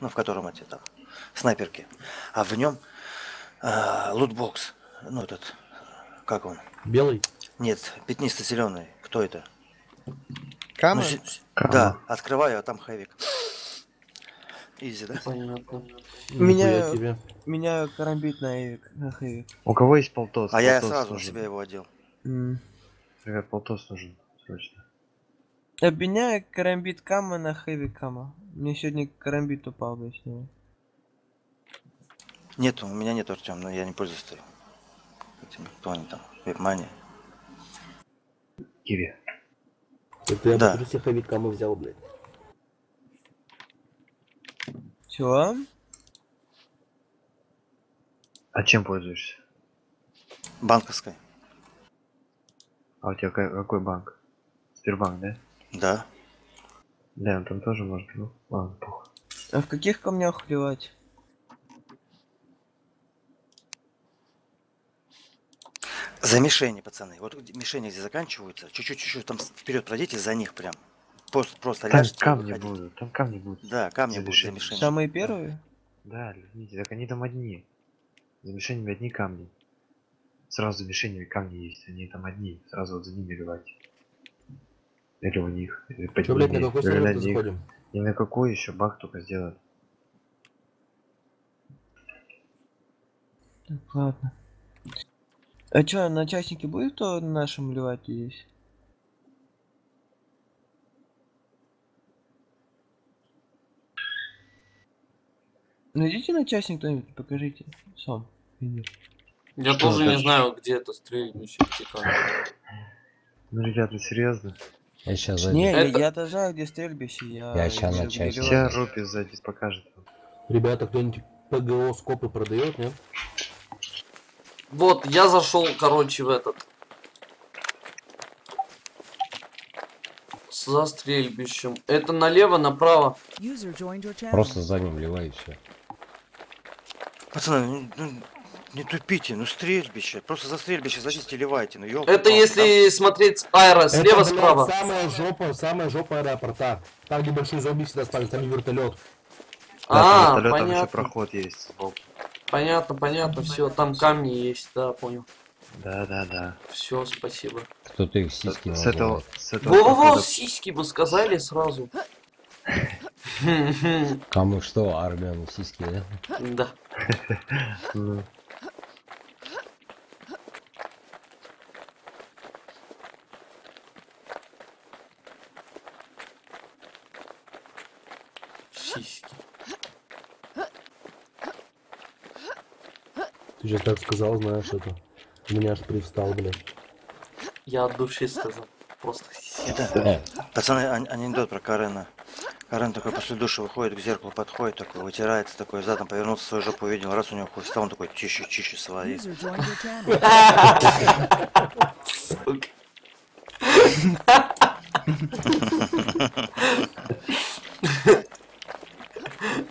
ну, в котором эти там снайперки, а в нем а, лутбокс, ну, этот, как он? Белый? Нет, пятнисто-зеленый. Кто это? Кама? Ну, с- Кама. Да, открываю, а там хэвик. Изи, да? Понятно. Меня- тебе. Меня карамбит на Эвик, на Хэвик. У кого есть полтос? А я Полтос сразу на нужен. себя его одел. М. Ребят, полтос нужен. Срочно. Обменяю карамбит Кама на Хэви Кама. Мне сегодня карамбит упал него. Нет, у меня нет, Артем, но я не пользуюсь. Этим, кто они там, вебмани. Кири. Это я Да. да. всех хавикамов взял, блядь. Чего? А чем пользуешься? Банковской. А у тебя ка- какой банк? Сбербанк, да? Да. Да, он там тоже может. Ну, ладно, похуй. А в каких камнях плевать? За мишени, пацаны. Вот где мишени здесь заканчиваются. Чуть-чуть, чуть-чуть там вперед пройдите за них прям. Просто, просто Там ляжете камни выходите. будут, там камни будут. Да, камни За будут за мишень. мишень. Самые первые? Да, видите, так они там одни. За мишенями одни камни. Сразу за мишенями камни есть, они там одни. Сразу вот за ними давайте. Или у них. Или по Че, блядь, на какой или на сервер заходим? И на какой еще баг только сделать. Так, ладно. А чё, на частнике будет на нашем ливать здесь? Найдите на частник кто-нибудь, покажите. Сам. Я Что тоже это? не знаю, где это стрельбище. Ну, ребята, серьезно. Я сейчас Не, зайду. я- Это- я-то знаю, где стрельбище. Я, Я вижу, на ливать. Сейчас Ропи сзади покажет. Ребята, кто-нибудь ПГО скопы продает, нет? Вот, я зашел, короче, в этот. За стрельбищем. Это налево, направо. Просто за ним ливай и все. Пацаны, ну, ну, не тупите, ну стрельбище. Просто за стрельбище и ливайте. Ну, ёлки Это если смотреть аэро слева, Это, блядь, справа. самая жопа, самая жопа аэропорта. Там, где большие зомби всегда спали, там и вертолет. А, вертолет, там еще понятно. проход есть. сбоку. Понятно, понятно, все, там камни есть, да, понял. Да, да, да. Все, спасибо. Кто-то их сиськи С этого, называет. с этого Во-во-во, прохода- сиськи бы сказали сразу. Кому что, Армяну сиськи, да? Да. Ну, Сиськи. Ты сейчас так сказал, знаешь, это. У меня аж привстал, блядь. Я от души сказал. Просто. Это, пацаны, ан- анекдот про Карена. Карен такой после душа выходит к зеркалу, подходит, такой, вытирается, такой, задом повернулся, свою жопу увидел, раз у него хуй встал, он такой, чище, чище свои. User joined your channel. Сука.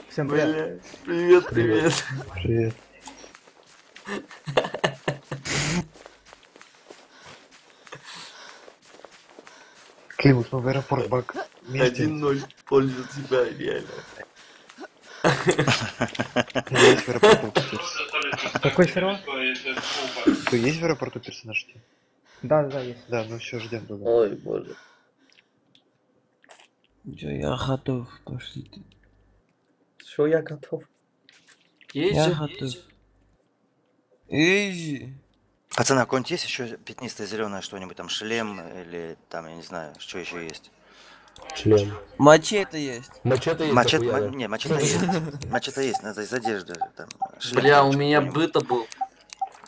Всем Бля, Привет, привет. привет. Климус, ну в аэропорт. Вместе. 1-0 в пользу тебя, реально. Есть в аэропорту. Какой сервер? Ты есть в аэропорту персонаж? Да, да, есть. Да, ну все, ждем туда. Ой, боже. Чё, я готов, пошлите. Все, я готов. Есть Я готов. Изи. Пацаны, а какой-нибудь есть еще пятнистое зеленое что-нибудь, там шлем или там, я не знаю, что еще есть? Член. Мачете есть. Мачете есть Мачете, дохуя, ма- да? не, мачете есть. Мачете есть, надо из одежды. Там, шлем Бля, у меня быта был.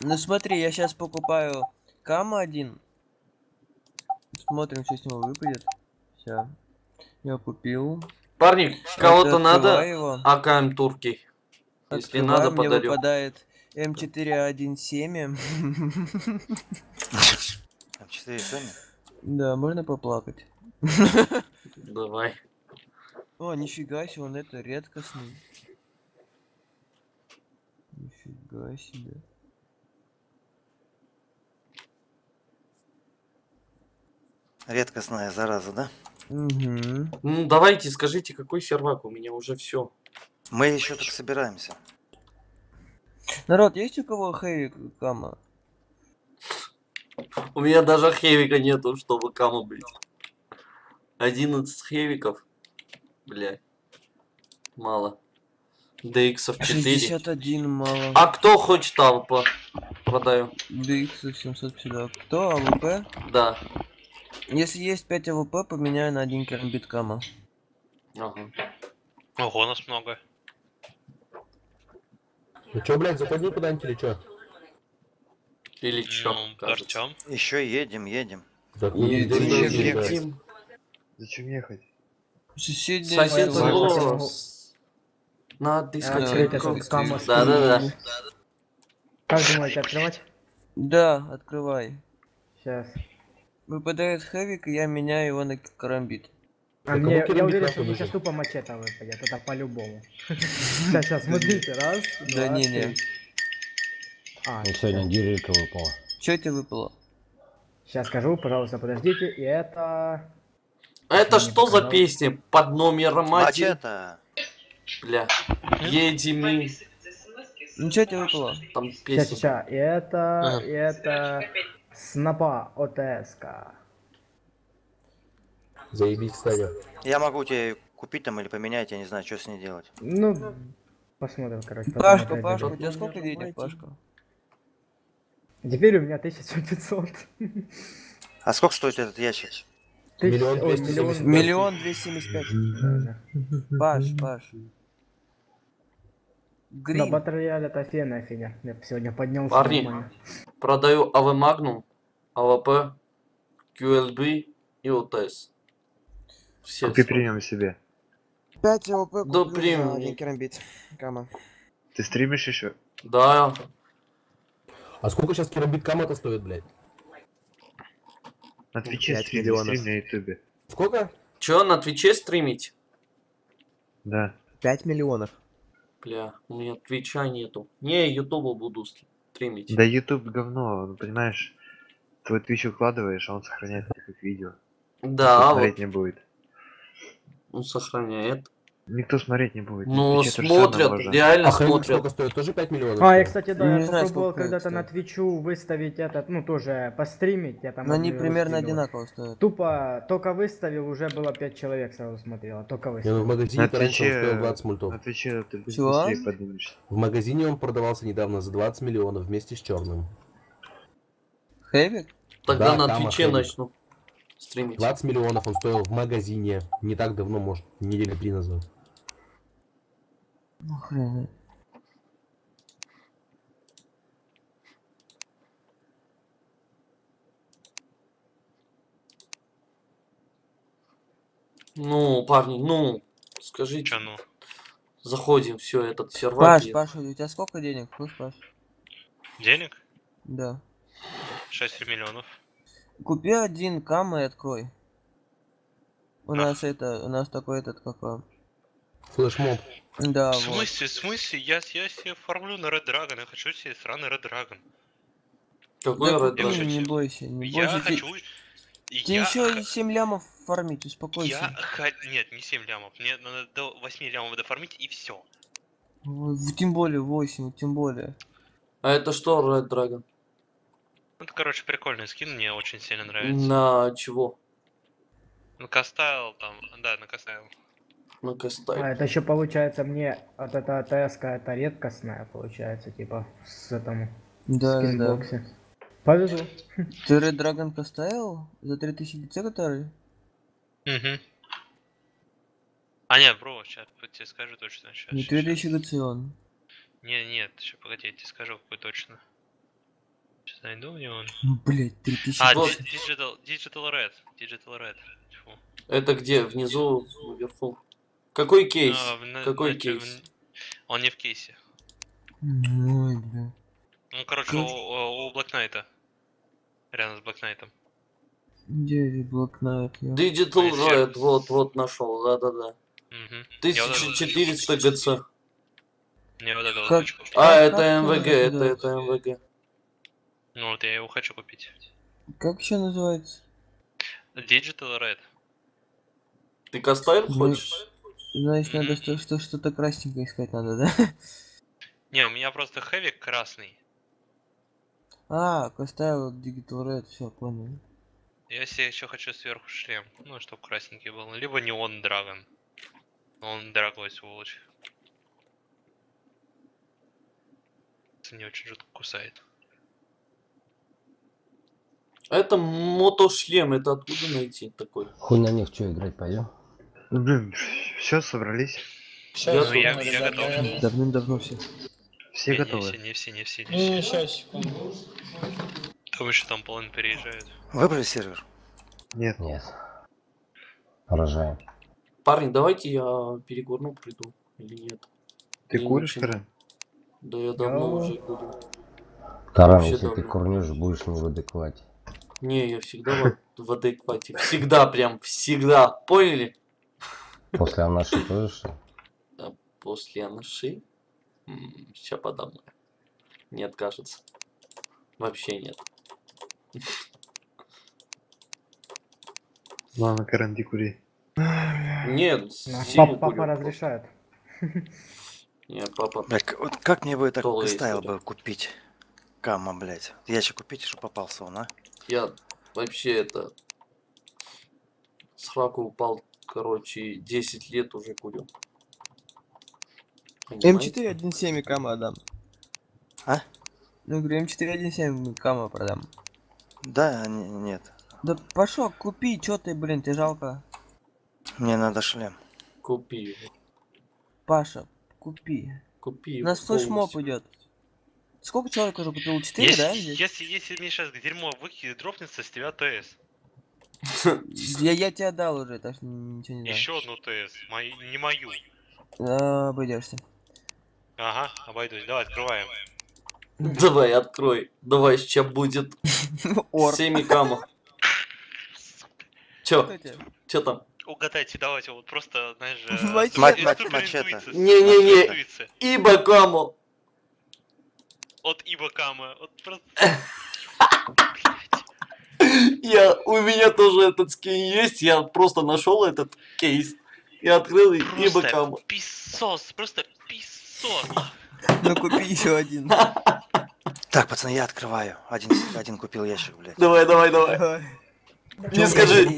Ну смотри, я сейчас покупаю Кама один. Смотрим, что с него выпадет. Все. Я купил. Парни, кого-то надо? его. АКМ турки. Если надо, мне подарю. выпадает М417. Там четыре сами. Да, можно поплакать. Давай. О, нифига себе, он это редкостный. Нифига себе. Редкостная зараза, да? Угу. Ну, давайте, скажите, какой сервак? У меня уже все. Мы еще так собираемся. Народ, есть у кого heavy camo? У меня даже хевика нету, чтобы camo быть. 11 хевиков. Блядь. Мало. DX 4. 61 мало. А кто хочет АВП? Продаю. DX 750. Кто? АВП? Да. Если есть 5 АВП, поменяю на один керамбит camo. Ага. Ого, нас много. Ну чё, блядь, заходи куда-нибудь или чё? Или чё, Ну. Артем. Еще едем, едем. Едем, едем. Зачем? Ехать? Соседняя Сосед села. Соседи. Зло. На Открыть дискотеку. этот каму. Да, да, да. Как думаете, открывать? Да, открывай. Сейчас. Выпадает хэвик, и я меняю его на карамбит. А Да мне, я уверен, нахуй что мне нужен? сейчас тупо мачете выпадет, это по-любому. Сейчас, сейчас, смотрите, раз, Да не-не. три. А, Ну, сегодня Гирилька выпала. Чё тебе выпало? сейчас скажу, пожалуйста, подождите, и это... Это Не что за песня под номером один? Мачете! Бля. Едем. Ну чё тебе выпало? Там Сейчас, песня. сейчас, и это, и это... Снопа ОТСК. Заебись, кстати. Я могу тебе купить там или поменять, я не знаю, что с ней делать. Ну, посмотрим, короче. Пашка, Пашка, у тебя сколько денег, Пашка? Теперь у меня 1500. А сколько стоит этот ящик? Миллион двести миллион- семьдесят Миллион двести семьдесят пять. Да, да. Паш, Паш. Да, Грин. Battle Royale это офигенная фигня. Я сегодня поднялся Парни. нормально. Продаю AW Magnum, АВП, QLB и ОТС. Все. Купи премиум себе. 5 АВП Да куплю за премиум. один керамбит. Camo. Ты стримишь еще? Да. А сколько сейчас керамбит camo -то стоит, блядь? На Твиче стрим, на Ютубе. Сколько? Чё, на Твиче стримить? Да. 5 миллионов. Бля, у меня Твича нету. Не, Ютуба буду стримить. Да Ютуб говно, ну понимаешь? Твой Твич укладываешь, а он сохраняет как видео. Да, вот, смотреть не будет. Он сохраняет. Никто смотреть не будет. Ну, Твиче смотрят, реально А смотрят. сколько стоит? Тоже 5 миллионов? А, я, кстати, да, Ну, я не знаю, попробовал когда-то на. Твичу выставить этот, ну, тоже постримить. Я там Но они примерно стримил. одинаково стоят. Тупо только выставил, уже было 5 человек сразу смотрело. Только Не, ну выставил. в магазине На раньше он Твиче, стоил 20 мультов. на Твиче ты быстрее. В магазине он продавался недавно за 20 миллионов вместе с черным. Хэвик? Тогда Да, на Твиче начну стримить. 20 миллионов он стоил в магазине. Не так давно, может, недели три назад. Ну хрен. Ну, парни, ну, скажите, Чё, ну? заходим, все, этот сервак. Паш, есть. Паша, у тебя сколько денег? Слышь, Паш? Денег? Да. 6 миллионов. Купи один кам и открой. У нас это, у нас такой этот какой. Флешмоб. Да, в вот. смысле, в смысле? Я, я себе фармлю на Red Dragon, я хочу себе сраный Red Dragon. Какой Да Red Dragon? не бойся, не Я бойся. Ты, хочу... ты я еще х- и 7 лямов фармить, успокойся. Я ха- Нет, не 7 лямов. Мне надо до 8 лямов дофармить и все. Тем более 8, тем более. А это что, Red Dragon? Это, короче, прикольный скин, мне очень сильно нравится. На чего? На Кастайл там, да, на Кастайл. На Кастай. А, это еще получается мне, вот эта АТС это редкостная, получается, типа, с этому Да, да, да. скинбоксе. Повезло. Ты Red Dragon поставил? За 3000 ГЦ который? Угу. А нет, бро, сейчас тебе скажу точно. Сейчас, Не 3000 ГЦ он. Не, нет, сейчас погоди, я тебе скажу какой точно. Сейчас найду где он. Ну, блять, 3000 А. Ди- Digital, Digital Red. Digital Red. Тьфу. Это где? Внизу, вверху. Какой кейс? А, в- Какой на- кейс? в- Он не в кейсе. Ой, бля. Ну, короче, Как? у, у, Black Knight. Рядом с Black Knight. Где же блокнот? я? Digital Red, вот, вот нашел, да-да-да. Угу. 1400 ГЦ. Мне вот Как-. А, это МВГ, это, это МВГ. Ну вот я его хочу купить. Как еще называется? Digital Red. Ты Кастайл Ну, хочешь? Значит, надо Мгм. что- что- что-то красненькое искать надо, да? Не, у меня просто хэвик красный. А, поставил Digital Red, все, понял. Я себе еще хочу сверху шлем. Ну, чтоб красненький был. Либо неон драгон. Он дорогой, сволочь. Не очень жутко кусает. Это мотошлем, это откуда найти такой? Хуй на них что играть пойдем? Ну, блин, все, собрались. Я Ну, я, я готов. Давным-давно все. Все Не, готовы? Не все, не все, не все, не все. Потому что там половина переезжает. Выбрали сервер? Нет. Нет. Рожаем. Парни, давайте я перекурну приду. Или нет? Ты Или куришь, Карен? Да я давно Я- уже курю. Таран, Вообще если ты давно. курнешь, будешь не в адеквате. Не, я всегда в, в адеквате. Всегда прям, всегда. Поняли? После нашей тоже что ли? После анаши. Сейчас подумаю. Нет, кажется. Вообще нет. Ладно, Карен, иди кури. Нет, Папа, папа разрешает. Нет, папа. Блядь, вот как мне бы так Долго стайл бы купить? Кама, блядь. Ящик купить, чтобы попался он, а? Я вообще это... С раку упал, короче, 10 лет уже курю. Понимаете? М4 1.7 кама отдам. А? Ну, говорю, М4 1.7 кама продам. Да, не- нет. Да пошел, купи, чё ты, блин, ты жалко. Мне надо шлем. Купи его. Паша, купи. Купи У его. нас флешмоб полностью. идет. Сколько человек уже купил? 4, Если, да? здесь? если, если мне сейчас дерьмо выкинет, дропнется, с тебя ТС. Я, я тебе дал уже, так что ничего не дал. Еще одну ТС. Мою, не мою. А, Обойдешься. Ага, обойдусь. Давай, открываем. Давай, открой. Давай, сейчас будет Ор. 7 кама. Чё? Что тебе? Чё там? Угадайте, давайте, вот просто, знаешь, э, Мачете. Не-не-не. Ибо каму. От Ибакама. Вот просто... Я, у меня тоже этот скин есть, я просто нашел этот кейс. И открыл и- ибо Просто каму. писос, просто писос. Ну купи еще один. Так, пацаны, я открываю. Один, один купил ящик, блядь. Давай, давай, давай. Не скажи,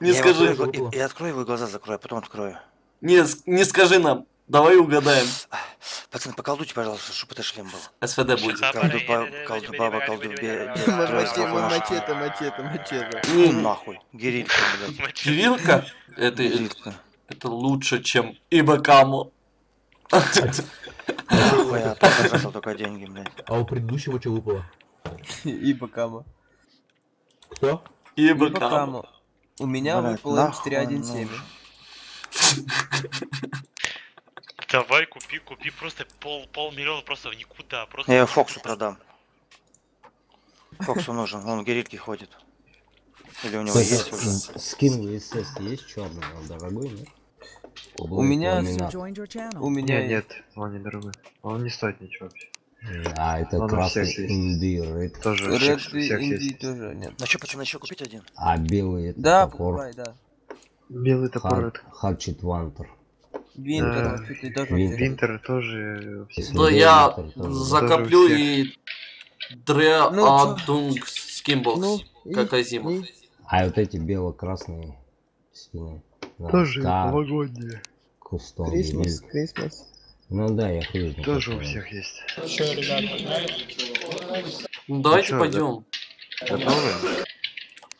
не скажи. Я открою его и глаза закрою, а потом открою. Не, не скажи нам. Давай угадаем. Пацаны, поколдуйте, пожалуйста, чтобы это шлем был. СВД будет. Колду, колду, баба, колду, Макета, макета, макета, макета. Ну нахуй, гирилька, блядь. Гирилька? Это, это лучше, чем Ибакаму. Я потратил только деньги, блядь. А у предыдущего что выпало? Ибакама. Кто? Ибакама. У меня выпало М317. Давай, купи, купи, просто пол, полмиллиона просто в никуда. Просто Я его Фоксу продам. Фоксу нужен, он в гирильке ходит. Или у него есть уже? с- Скин в естестве есть черный, он дорогой, нет? У меня. У меня Нет, он недорогой. Он не стоит ничего вообще. А, это красный инди, ред. Тоже всех Инди тоже нет. Ну что, пацаны, еще купить один? А белый это Да, покупай, да. Белый топор, Хатчет Вантер. Винтер, Да. Вин-. Винтер тоже Да белый, я закоплю и Дре Ну, Скинбокс. Ну, и- Как Азима. и- А вот эти бело-красные скины. Да, Тоже новогодние. Кустом. Крисмас, Крисмас. Ну да, я хуй Тоже у всех есть. Ну давайте чё, пойдем. Готовы?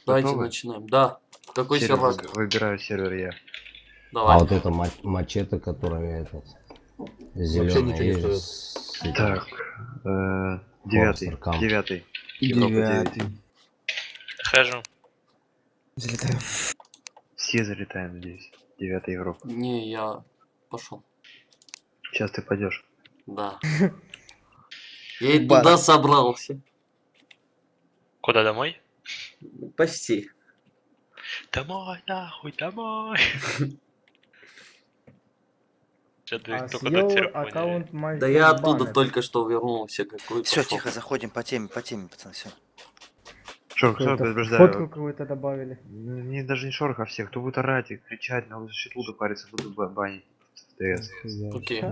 Давайте начинаем. Да. Какой Сервер сервак? Выбираю сервер я. Давай. А вот это ма- мачете, которая этот зеленый с. Так, э, девятый, девятый. Девятый. Хожу. Залетаю. Все залетаем, надеюсь. Девятая Европа. Не, я пошел. Сейчас ты пойдешь. Да. Я и туда собрался. Куда домой? Почти. Домой, нахуй, домой. А съел аккаунт Magic Да я оттуда только что вернулся. Какой Все, тихо, заходим по теме, по теме, пацаны, все. Шорох, кто предупреждаю? Фотку какую-то добавили. Не даже не шорох, а всех. Кто будет орать и кричать, на счету париться, буду ба- банить. ТС. Окей.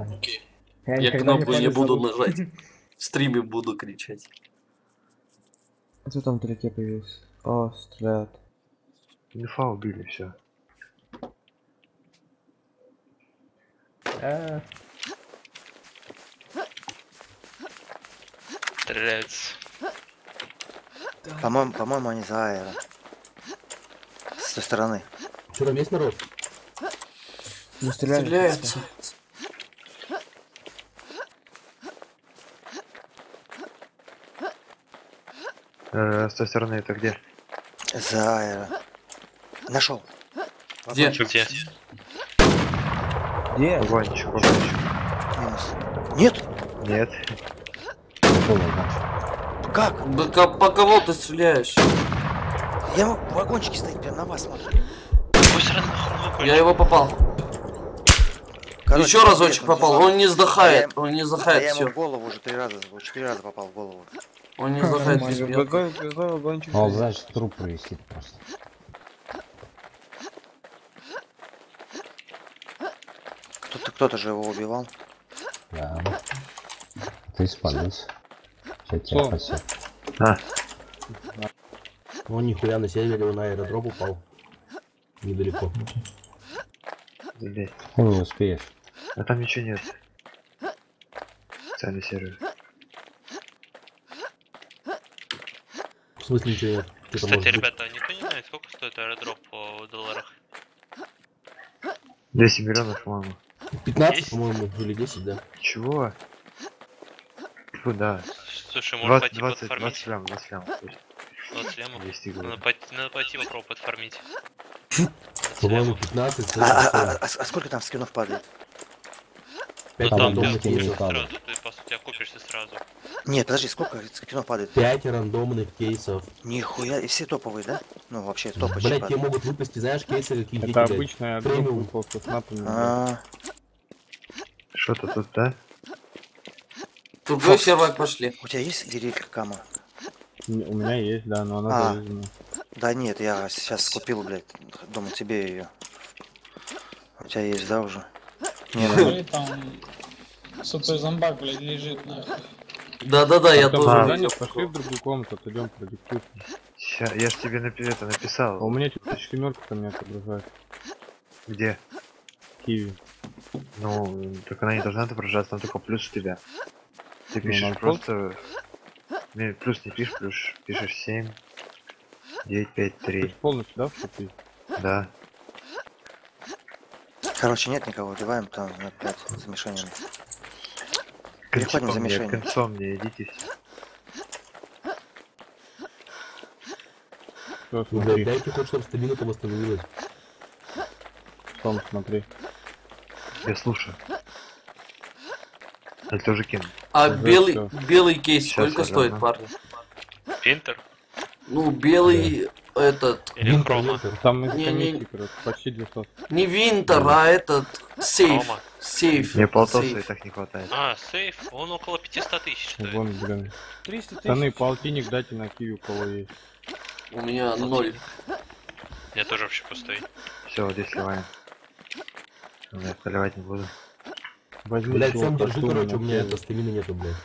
Я, Я кнопку не буду нажать. В стриме буду кричать. А Кто там вдалеке появился? О, стреляют. Инфа убили, все. Э, Стреляется. По-моему, по-моему, они за аэро. С той стороны. Что там есть народ? Не стреляют. Стреляются. Э, с той стороны это где? За аэро. Нашел. Где? Где? Где? Вагончик. Минус. Нет? Нет. Как? Да ко- по кого ты стреляешь? Я ему в вагончике стоит, прям на вас выходит. Я его попал. Короче, Еще разочек попал. Он не сдохает. Да Он не Да сдохает, я ему все. в голову уже три раза, четыре раза попал в голову. Он не сдохает без вагончик? Он, значит, труп висит просто. Кто-то, же его убивал. Да. Ты спалился. Все, тебя спасет. А, Он нихуя на севере, он на аэродром упал. Недалеко. блядь. Ты не успеешь. А там ничего нет. Специальный сервер. В смысле ничего нет? Что-то Кстати, быть. ребята, никто не знает, сколько стоит аэродроп по долларах? 200 миллионов, по-моему. 15, Есть? по-моему, или 10, да. Чего? Фу, да. Слушай, может 20, пойти 20, 20 подфармить? лям, 20 лям. точно. 20 лямов? 200 Надо пойти, надо пойти попробовать подфармить. 20 По-моему, лямов. 15, А, а- а- 40. а- а сколько там скинов падает? Ну 5 там там рандомных ты кейсов. сразу, ты по сути окупишься сразу. Нет, подожди, сколько скинов падает? 5 рандомных кейсов. Нихуя, и все топовые, да? Ну, вообще топы Блять, тебе могут выпасть, знаешь, кейсы какие-нибудь. Это обычная Премиум. группа по снапами. А, Что-то тут, да? Другой сервак пошли. у тебя есть директор кама? У меня есть, да, но она А. завязана. Да нет, я сейчас купил, блядь, думал тебе ее. У тебя есть, да, уже? Не, Или там супер зомбак, блядь, лежит нахуй. Да-да-да, я Артём, тоже ты видел. занят? Пошли в другую комнату, отойдем, продиктуй. Ща, я ж тебе напи- это А у написал. меня четверка там меня отображает. Где? Киви. Ну, так она не должна отображаться, там только плюс у тебя. Ты Ну, пишешь нам просто... Не, плюс не пишешь, плюс пишешь 7, 9, 5, То 3. есть полностью, да, ты? Да. короче, нет никого, убиваем там опять замешанием. Переходим Концом за мне, мишенью. концом мне идите все. Ну, смотри, дайте хоть чтобы стабильно-то восстановилось. Том, смотри. Я слушаю. Или тоже кину? А Уже белый, всё. белый кейс Щас сколько стоит, гляну. парни? Интер Ну, белый этот, или Винтер, хрома? винтер. Там из Не-не. комиссии, короче, почти 200. не Винтер, а этот, сейф. Хрома. Сейф. Мне полтоса и сейф. так не хватает. А, сейф, он около 500 тысяч стоит. Вон, блин. 300 Пацаны, тысяч. полтинник дайте на киви, у кого есть. У меня ноль. Я тоже вообще пустой. Все, здесь сливаем. Я поливать не буду. Возьми Блять, всего сам держи, короче, у меня это стамины нету, блядь.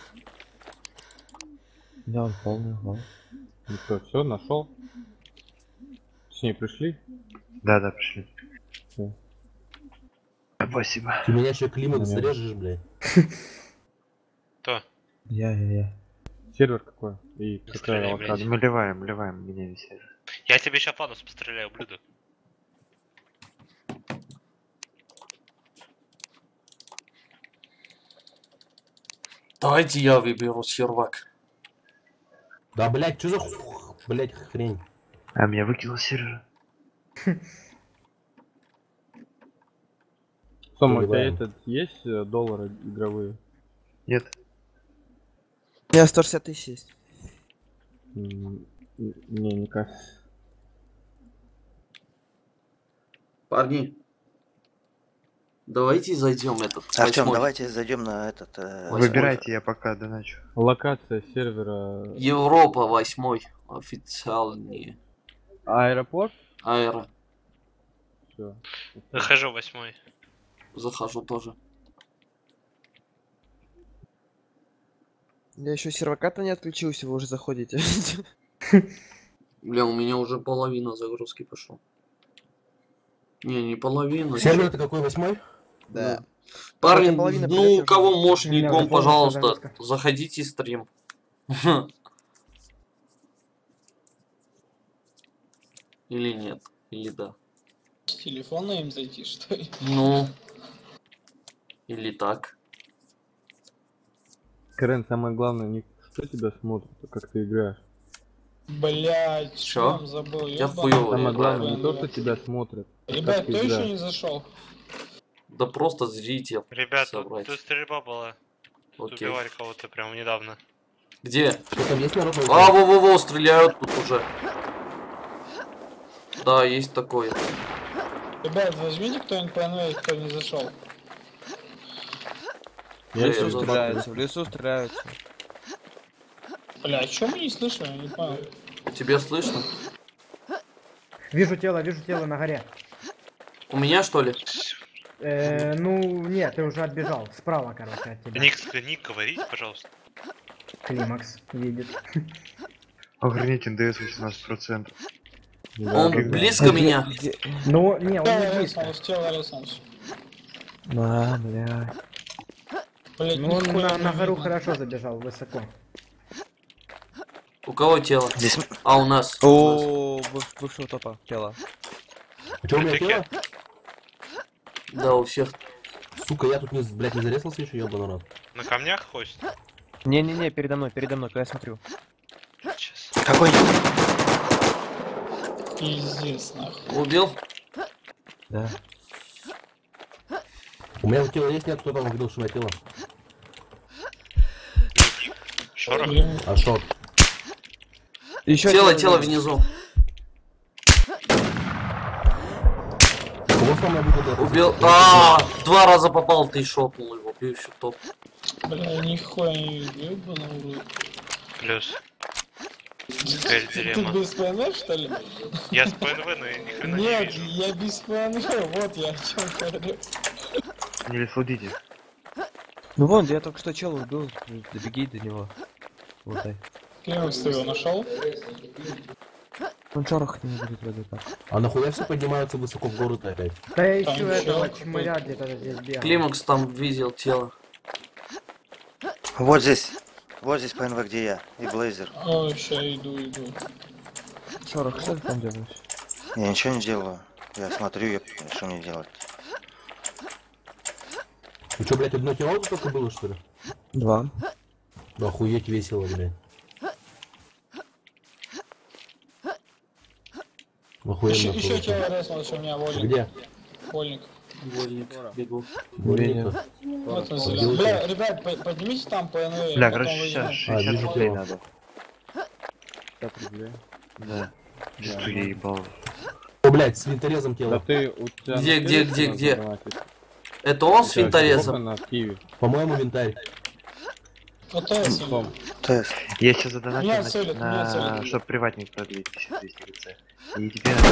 Да, он полный, ага. Ну что, все, нашел? С ней пришли? Да, да, пришли. Всё. Спасибо. Ты меня еще климат Понятно. зарежешь, блядь. То. Я, я, я. Сервер какой? И какая локация? блядь. Мы ливаем, ливаем, мне висит. Я тебе сейчас фанус постреляю, ублюдок. Давайте я выберу сервак. Да, блядь, что за ху... Блядь, хрень. А меня выкинул с сервера. Сома, у тебя этот есть э, доллары игровые? Нет. У меня 160 тысяч есть. Не, не кажется. Парни, давайте зайдем этот. Артем, восьмой. давайте зайдем на этот... э. Выбирайте, я пока доначу. Локация сервера Европа восьмой. Официальный. аэропорт? Аэро. Все. Захожу восьмой. захожу тоже. Я еще серваката не отключился, вы уже заходите. Бля, у меня уже половина загрузки пошел. Не, не половина. Сервер это какой, восьмой? Да. Ну, придёт у кого мощником, уже полностью пожалуйста, заходите в стрим. Или нет? Или да? С телефона им зайти, что ли? Ну. Или так. Карен, самое главное, не что тебя смотрит, а как ты играешь. Блять, что забыл? Я хуёво Самое главное, не то, что тебя смотрят, а Ребят, кто еще не зашел? Да просто зритель. Ребят, тут, собрать. тут стрельба была. Тут Окей. убивали кого-то прямо недавно. Где? Что там есть народ? А, во-во-во, стреляют тут уже. Да, есть такое. Ребят, возьмите кто-нибудь по НВ, кто не зашел. В лесу стреляются, в лесу стреляются. Бля, а чё мы не слышим? Я не понял. Тебе слышно? Вижу тело, вижу тело на горе. У меня что ли? Э, ну, нет, ты уже отбежал. Справа, короче, от тебя. Ник, ник, говорите, пожалуйста. Климакс видит. Охренеть, НДС 18%. Он близко меня. Ну, не, он не близко. резнулось, тело резнулось. А, бля. Ну, он на, на гору видно. хорошо забежал, высоко. У кого тело? Здесь А, у нас. О, быв- бывшего топа, тело. Что у меня Прикинь. тело? Да, у всех. Сука, я тут, не, блядь, не зарезался еще, ебаный рот. На камнях ходит? Не-не-не, передо мной, передо мной, когда я смотрю. Сейчас. какой? Пиздец, нахуй. Убил? Да. У меня тело есть, нет? Кто там говорил, что у меня тело? Шорох? А шот. Еще Тело, тело внизу. Самое выгодное? Убил. А, два раза попал, ты шотнул его. Бывший топ. Бля, я нихуя не в рот. Плюс. Теперь Ты без ПНВ, что ли? Я с ПНВ, но я ни хрена не Нет, вижу. я без ПНВ, вот я о чем говорю. Не лифудите. Ну вон, я только что чела убил, добеги до него. Вот так. Ты его нашел? Он шорох не будет вроде так. А нахуя все поднимаются высоко в гору-то опять? Да я ищу этого чмыря где-то здесь бегал. Климакс там видел тело. Вот здесь. Вот здесь ПНВ, где я. И Блейзер. О, ща иду, иду. Шорох, что ты там делаешь? Я ничего не делаю. Я смотрю, я... что мне делать? Ну что, блядь, одно тело только было, что ли? Два. Да охуеть весело, блядь. Охуенно. Еще, еще тело резнулось у меня, вольник. Где? Вольник. Вольник. Бегу. Вольник-то? Вот он Бля, ребят, по- поднимите там ПНВ. Бля, потом короче, сейчас А, 60 вижу рублей надо. Да. Что я ебал. О, блядь, с винторезом Да тело. ты у тебя Где, где, где, где? Это он с винторезом? По-моему, винтарь. Том. Тест. Я сейчас задонатил на, на... чтобы приватник продлить 1200 ГЦ. И теперь надо...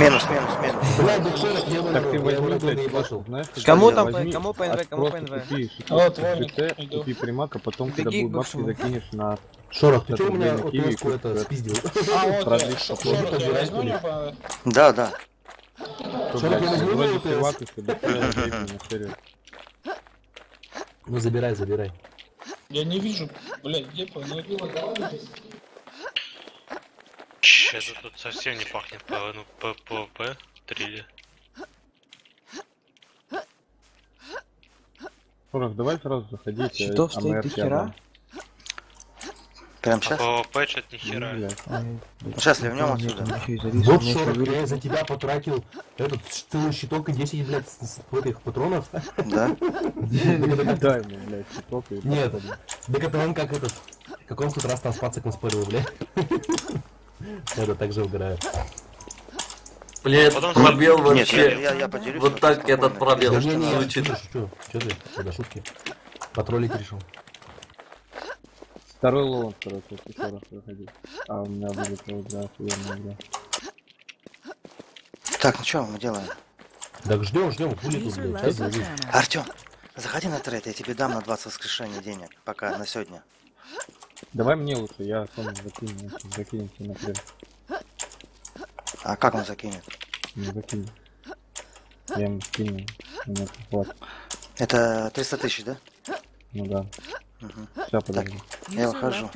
Минус, минус, минус. Так ты возьми, блядь, Кому там Возьми, кому ПНВ, кому просто ПНВ? Купи, Вот, иду. купи примак, а потом, когда будут бабки, закинешь на... Шорох, ты что у меня теску это спиздил? А, вот? Да, да. Шорох, я возьму на сервер. Ну забирай, забирай. Я не вижу, блядь, где ПНВ? Че, это тут совсем не пахнет по, ну, по, ПВП. Трили. Шорох, давай сразу заходите. Щитов стоит АМР до хера. Прям А сейчас? ПВП что-то ни Ну, блядь. Сейчас ливнем отсюда. Вот Шорох, я за тебя потратил этот целый щиток и 10, блядь, этих патронов. Да? Дай мне, блядь, щиток и... Нет, так это он как этот, как он в тот раз там с пацаком спорил, блядь. Это так же угораю. Блядь, Потом пробел Нет, я, вообще. я, я поделюсь. Вот так спокойно. этот пробел Да не, не, я звучит. шучу, шучу. Чё ты? Это шутки. Потроллить решил. Второй лоун, короче, если Шорох заходи. А у меня будет вот, да, охуенная игра. Так, ну что мы делаем? Так ждем, ждем, хули тут, блядь, сейчас. Артем, заходи на трейд, я тебе дам на 20 воскрешений денег. Пока, на сегодня. Давай мне лучше, я сам закину, закинемся на пред. А как он закинет? Не закину. Я ему скину. У меня. Это 300 тысяч, да? Ну да. Мгм. Сейчас подожди. Я User выхожу.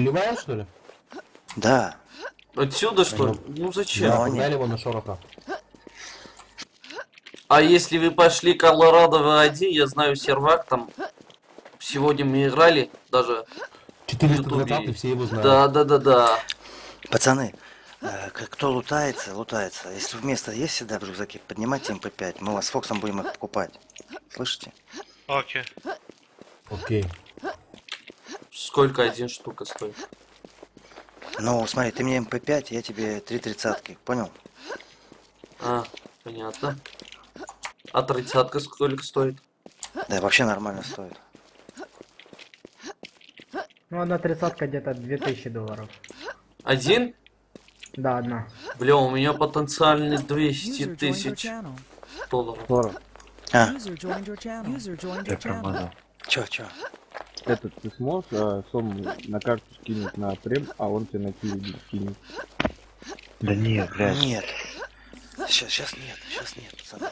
ливаем, что ли? Да. Отсюда что ли? Ну зачем? Да, они- погнали его на шороха. А если вы пошли Колорадо В1, я знаю сервак там. Сегодня мы играли, даже 420 Ютубе. все его знают. Да, да, да, да. Пацаны, кто лутается, лутается. Если вместо есть всегда в рюкзаке, поднимайте МП5. Мы вас с Фоксом будем их покупать. Слышите? Окей. Окей. Сколько один штука стоит? Ну, смотри, ты мне МП5, я тебе три тридцатки. Понял? А, понятно. А тридцатка сколько стоит? Да, вообще нормально стоит. Ну, одна тридцатка где-то 2000 долларов. Один? Да, одна. Бля, у меня потенциальный 200 User joined your тысяч долларов. Скоро. А, User joined your channel. User joined Я your channel. промазал. чё, чё? Этот ты сможешь э, сумму на карту скинуть на прем, а он тебе на киви скинет. Да нет, блядь. Нет. Сейчас, сейчас нет, сейчас нет, пацаны.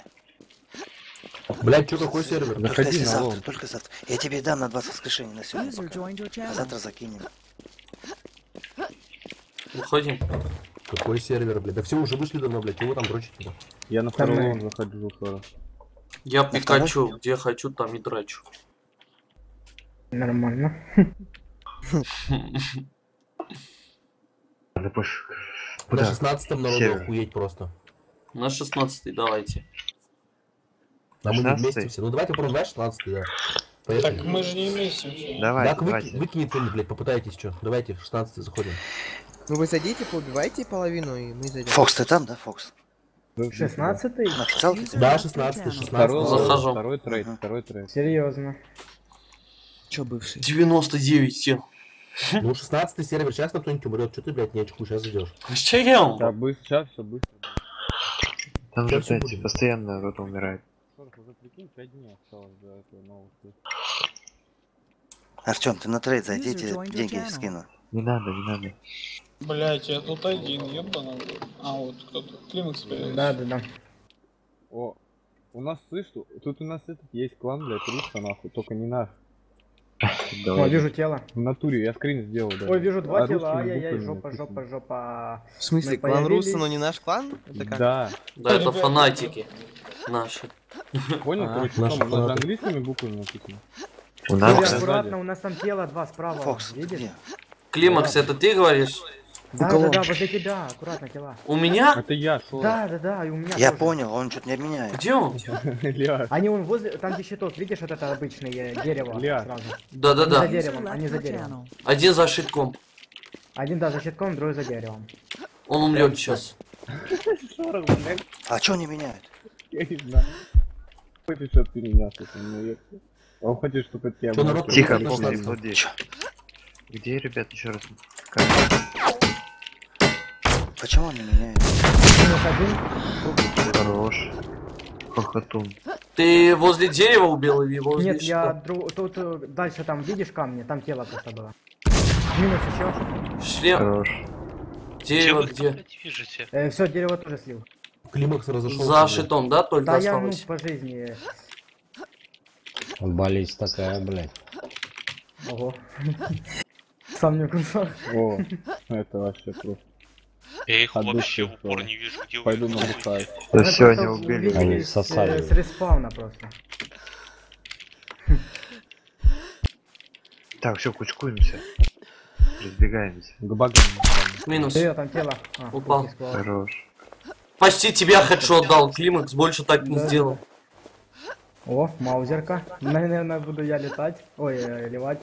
Блядь, что какой сервер? Только Заходи если на завтра, лом. только завтра. Я тебе дам на 20 воскрешений на сегодня пока. А завтра закинем. Выходим. Какой сервер, блядь? Да все уже вышли давно, блядь. Чего вы там дрочите? Я на второй лон захожу скоро. Я На Пикачу, где хочу, там и драчу. Нормально. Да пуш. На? 16 народу охуеть просто. На 16 давайте. А мы не 16-й? вместе все. Ну давайте попробуем, давай 16 да. Поехали. Так мы же не вместе. Давай, Так, давайте. выки- выкинет кто-нибудь, блядь, попытайтесь, что. Давайте, в 16 заходим. Ну вы садите, поубивайте половину, и мы зайдем. Фокс, ты там, да, Фокс? 16 На официалке? ты? Да, 16 16 Второй, Захожу. второй трейд, Ага. второй трейд. Серьезно. Чё, бывший? 99 сил. Ну, 16 сервер, сейчас там кто-нибудь умрет. Что ты, блядь, не очку, сейчас идешь. С чем? Да, быстро, сейчас все быстро. Там же, будет. постоянно кто-то умирает. Шорох, уже прикинь, 5 дней осталось до этого нового света. Артем, ты на трейд зайди, я User тебе joined your деньги скину. Не надо, не надо. Блять, я тут один, рот. А, вот кто-то. Климакс появился. Да, да, да. О, у нас, слышь, тут- у нас этот есть клан, блядь, Руса, нахуй, только не наш. О, вижу тело. В натуре, я скрин сделал, да. Ой, вижу два А тела. Ай-яй-яй, жопа, жопа, жопа. В смысле, Мы клан Руса, но появились. не наш клан? Это как? Да, Да, это Ребята, фанатики наши. понял, А, короче, наши там у нас английскими буквами написано. У нас, аккуратно, у нас там тело два справа. Фокс, Видишь? Климакс, это ты говоришь? Да, да, да, возле тебя, аккуратно тела. У меня? Это я, Шорох. Да, да, да, и у меня Я тоже. понял, он что-то не обменяет. Где он? Они вон возле, там где щиток, видишь, вот это обычное дерево Бля. сразу. Да-да-да. За User деревом, left они за деревом. Один за щитком. Один, да, за щитком, другой за деревом. Он умрет сейчас. А что не меняют? я не знаю. Хочешь, чтобы ты меня слушал, Он хочет, чтобы тебя... Тихо? Где, ребят, еще раз? Почему он не меняет? Минус один. Хорош. Хохотун. Ты возле дерева убил или возле Нет, я дру... тут дальше там видишь камни, там тело просто было. Минус еще. Шлем. Хорош. Где Дерево где? видите? Э, все, дерево тоже слил. Климакс разошелся. За щитом, да, только Да, я ну осталось? по жизни. Болезнь такая, блядь. Ого. Сам не кусал. О, это вообще просто. Я их вообще в упор не вижу, где вы Пойду набухаю. находите. Да все, они убили. Они сосали э, с респауна просто. Так, все, кучкуемся. Разбегаемся. К багам. Минус. Э, там тело. А, Упал. Хорош. Почти тебя хедшот дал. Климакс больше так не Да, сделал. О, маузерка. Наверное, буду я летать. Ой, э, ливать.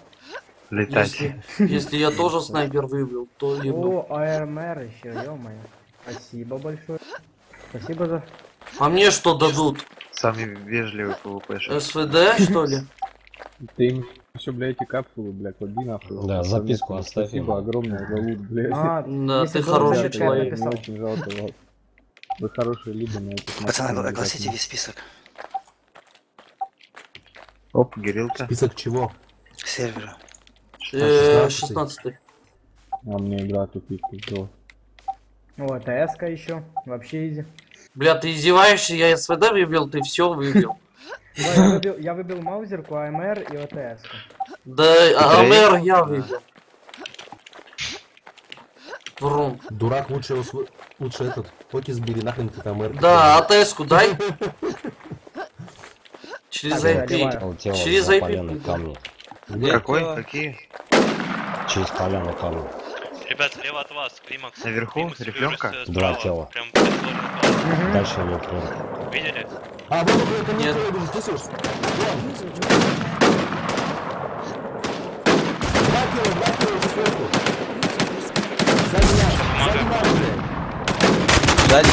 Летать. Если, если я тоже снайпер выбил, то ебну. О, АРМР еще, ё-моё. Спасибо большое. Спасибо за... А мне что дадут? Самый вежливый ПВПшек. СВД, что ли? Ты им Еще, бля, эти капсулы, бля, клади нахуй. Да, записку оставь Спасибо огромное за лут, блядь. А, Да, ты хороший человек. Мне очень жалко вас. Вы хорошие люди, но этих Пацаны, огласите хотим. весь список Оп, горилка. Список чего? сервера. Э, 16-й. 16 А мне игра тупик пиздец. Вот, АСК еще. Вообще изи. Бля, ты издеваешься, я СВД выбил, ты все выбил. Да, я выбил, я выбил Маузерку, АМР и ОТС. Да, а АМР я выбил. Врун. Дурак лучше, лучше этот. Оки сбили, нахрен ты там эр. Да, АТС-ку дай. Через IP. Через IP? Какой? Какие? Через поляну камни. Ребят, слева от вас, Климакс. Наверху? Климакс, э, Два тела. Прям прикольно. Дальше плохо. Видели? А, вот он, это Нет. не слышишь? Два кило, два уже сверху. Сзади нас, сзади нас, блядь. Сзади.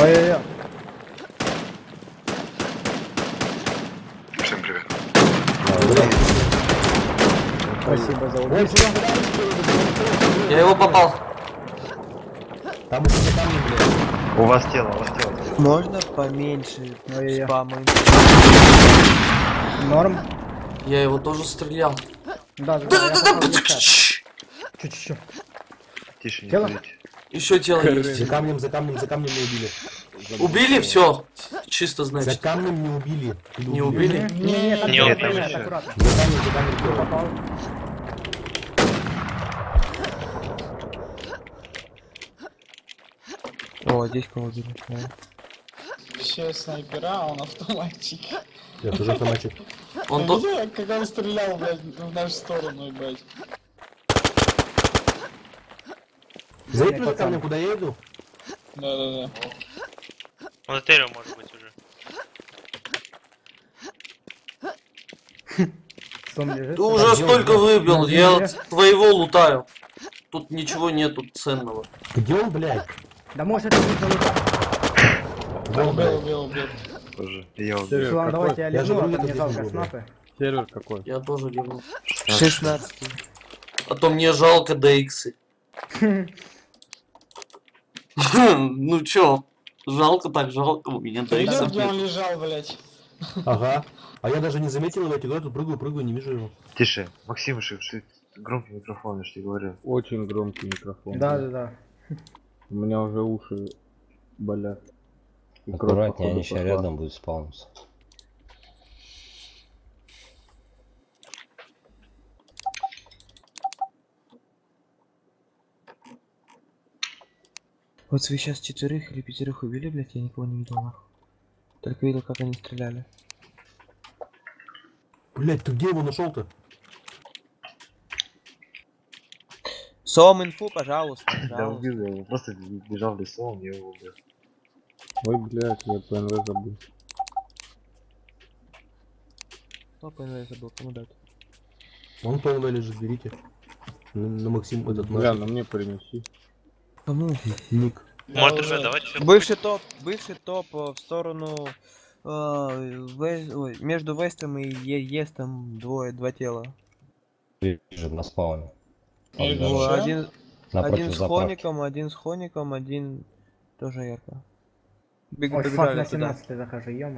Ой-ой-ой. Всем привет. Спасибо за убийство. Я его попал. Там еще за камнем, блядь. У вас тело, у вас тело. Можно поменьше Ой-ой-ой. спама? Норм. Я его тоже стрелял. Да, да, да, в чат. Чуть-чуть. Тише, не Тело? Еще тело есть. За камнем, за камнем, за камнем не убили. Убили? Все. Чисто За значит. камнем не убили. Или Не убили? Не тело, убили. За камнем, за камнем. Попал. О, здесь кого убили. да. Все снайпера, а он автоматчик. Я тоже автоматчик. Он Я то... видел, как он стрелял, блядь, в нашу сторону, блядь. Заедь за камнем, куда я иду? Да-да-да. Он деревом может быть уже. Лежит. Ты уже столько выбил, я твоего лутаю. Тут ничего нету ценного. Где он, блядь? Да может это не залутать. Вон, Убил, убил, убил. Тоже. Я убил. Давайте я лежу, а мне жалко снапы. Сервер какой? Я тоже ливну. 16. А то мне жалко DX. Ну чё? Жалко так жалко, у меня Ты видел, где он лежал, блядь? Ага. А я даже не заметил его, я говорю, тут прыгаю, прыгаю, не вижу его. Тише. Максим, ши- ши- громкий микрофон, я же тебе говорю. Очень громкий микрофон. Да, да, да. У меня уже уши болят. Аккуратнее, они сейчас рядом будут спауниться. Вот вы сейчас четверых или пятерых убили, блядь, я никого не видел нахуй. Только видел, как они стреляли. Блядь, ты где его нашел-то? Сом инфу, пожалуйста, Да пожалуйста. убил я его. Просто бежал в лесу, он его убил. Ой, блядь, я ПНВ забыл. Кто ПНВ забыл, кому дать? Он ПНВ лежит, берите. На, на Максим этот Бля, наш на мне принеси. Кому? ник. Я Может, уже- ребят, давайте Бывший топ, бывший топ э, в сторону... э, Ве- ой, между Вестом и Е- Естом двое, два тела. Вижу на спауне. Даже Ну, один, напротив с заправки. хоником, один с хоником, один тоже ярко. Бег, Ой, фак на туда. 17 захожу, ё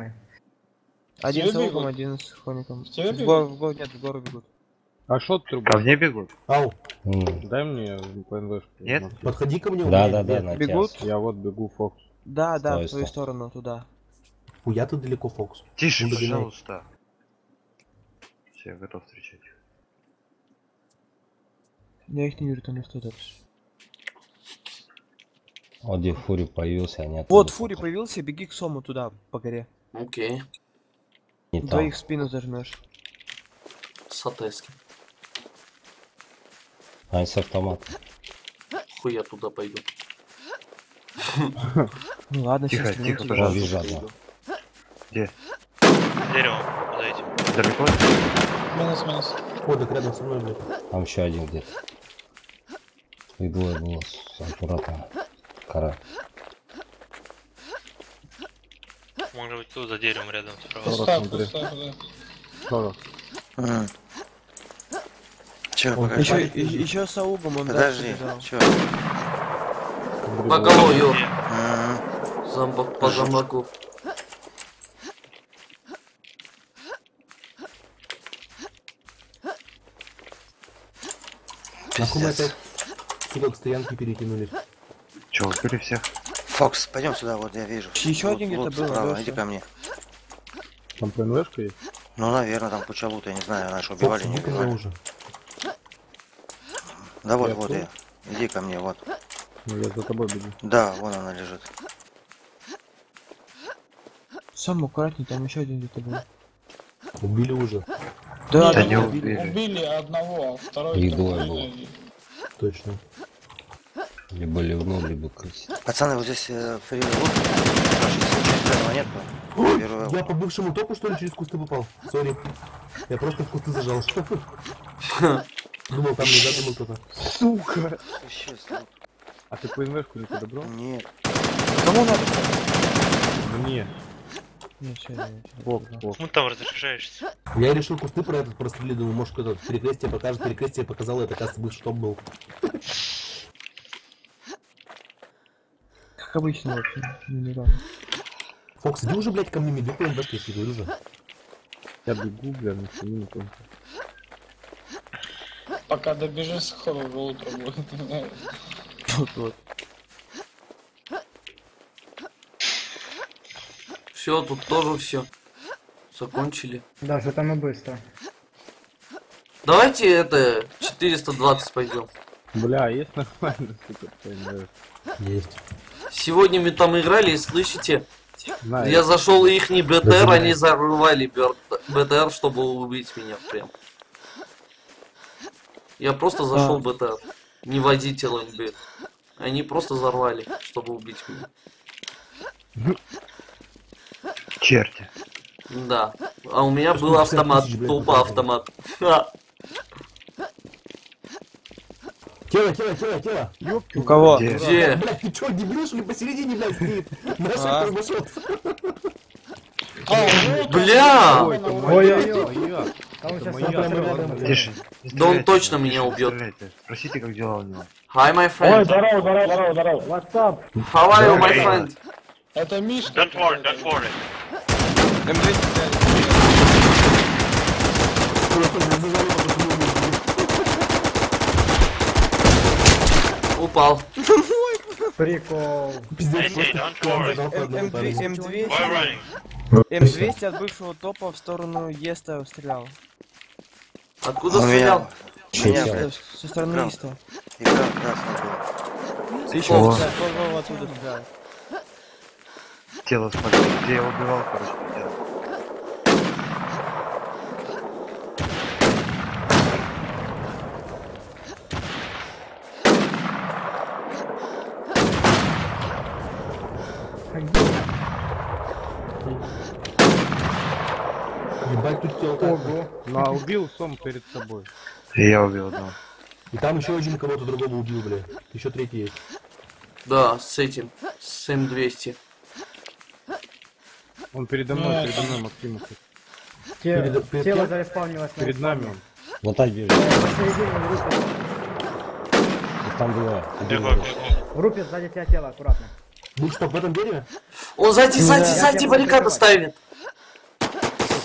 Один с бегут? один с хоником. В в гор- нет, в гору бегут. А шот труба? Ко мне бегут? Ау, М, Дай мне ПНВ. Нет? подходи ко мне. Да, да, да, на Бегут? Я вот бегу, Фокс. Да, да, Стой, в твою стой. сторону, туда. Хуя ты далеко, Фокс. Тише, Не догоняй. пожалуйста. Все, я готов встречать. Я их не вижу, там никто дальше. Вот где Фури появился, они оттуда Вот, Фури появился, беги к Сому туда, по горе. Окей. Не там. Двоих в спину зажмешь. С АТСки. Они с автомата. Хуй я туда пойду. Ну ладно, Тихо, сейчас тихо, пожалуйста. вижу одного. Деревом зайти. Далеко? Минус, минус. Ходок рядом со мной, блядь. Там еще один где-то. И двое было с- аккуратно. Кора. Может быть, тут за деревом рядом справа. Смотри. пустая, да. Шорох. Чё, Еще, еще с Аугом он Подожди, бежал. чё? По головью. М. Зомбак по мы Пиздец. опять, сука, к стоянке перекинулись. Че, успели всех? Фокс, пойдем сюда, вот я вижу. Еще Вот один где-то лут был, справа, иди ко мне. Там ПНВшка есть? Ну, наверное, там куча лута, я не знаю, наши убивали, Фокс, не убивали. уже. Да вот, Я вот я. Иди ко мне, вот. Ну я за тобой бегу. Да, вон она лежит. Сам аккуратней, там еще один где-то был. Убили уже. Да, Да не убили. Убили одного, а второй... И двое было. Точно. Либо ливно, либо крыс. Пацаны, вот здесь э, фри лут. Если случайно монетку. Первую- Я по бывшему топу, что ли, через кусты попал? Сори. Я просто в кусты зажал. Думал, там не думал кто-то. Сука! А ты ПНВшку не подобрал? Нет. Кому надо? Мне. Не, Бог, бог. Ну там разрешаешься. Я решил кусты про этот прострелить, думаю, может кто-то перекрестие покажет, перекрестие показал, это, оказывается, бывший топ был. Как обычно вообще. Не рано. Фокс, иди уже, блядь, ко мне медведь я говорю же. Я бегу, бля, на не помню. Пока добежишь, уже утро будет. Вот, вот. Все, тут тоже все. Закончили. Даже там и быстро. Давайте это 420 пойдем. Бля, есть нормально, сука. Есть. Сегодня мы там играли, и слышите, Знаю. я зашел их не БТР, они зарывали БТР, чтобы убить меня прям. Я просто зашел в БТР, не водитель ЛНБ. Они просто взорвали, чтобы убить меня. Черти. Да. А у меня был 50 автомат, тупо автомат. Тело, тело, тело, тело. Ёпки. У кого? Где? Где? Блядь, ты чё, дебил, что ли, посередине, блядь, стоит? Наш А. турбошот. Бля! он, он, он, Ой-ой-ой. Там Это сейчас моя там прям рядом. рядом. Тише. не Да он стреляйте, точно тише, меня не убьет. стреляйте. Спросите, как дела у него. Hi, my Ой, friend. здорово, здорово, здорово, здорово. What's up? How are you, my friend? Это Мишка. Don't worry, don't worry. М205. Просто зажали, потому что мы убили. Упал. Прикол. Пиздец, Эй, просто don't прям worry. зажал по М- одному М200 парню. М200 Why running? М200 от бывшего топа в сторону Еста стрелял. Откуда Он стрелял? меня, Со стороны Экран. Иста. экран красный был. Еще оттуда стрелял. Тело спалил. Где я убивал, короче, тут тело так. Ого. Ну а убил сом перед собой. И я убил одного. И там еще один кого-то другого убил, бля. Еще третий есть. Да, с этим. С М200. Он передо мной, передо мной Максимов. Те- Перед- перед Тело на Перед нами он. Вот так бежит. Там двое. Один Бегу, был. бегу. В группе сзади тебя тело, аккуратно. Будь что, в этом дереве? Он сзади, сзади, я сзади баррикаду буду ставит.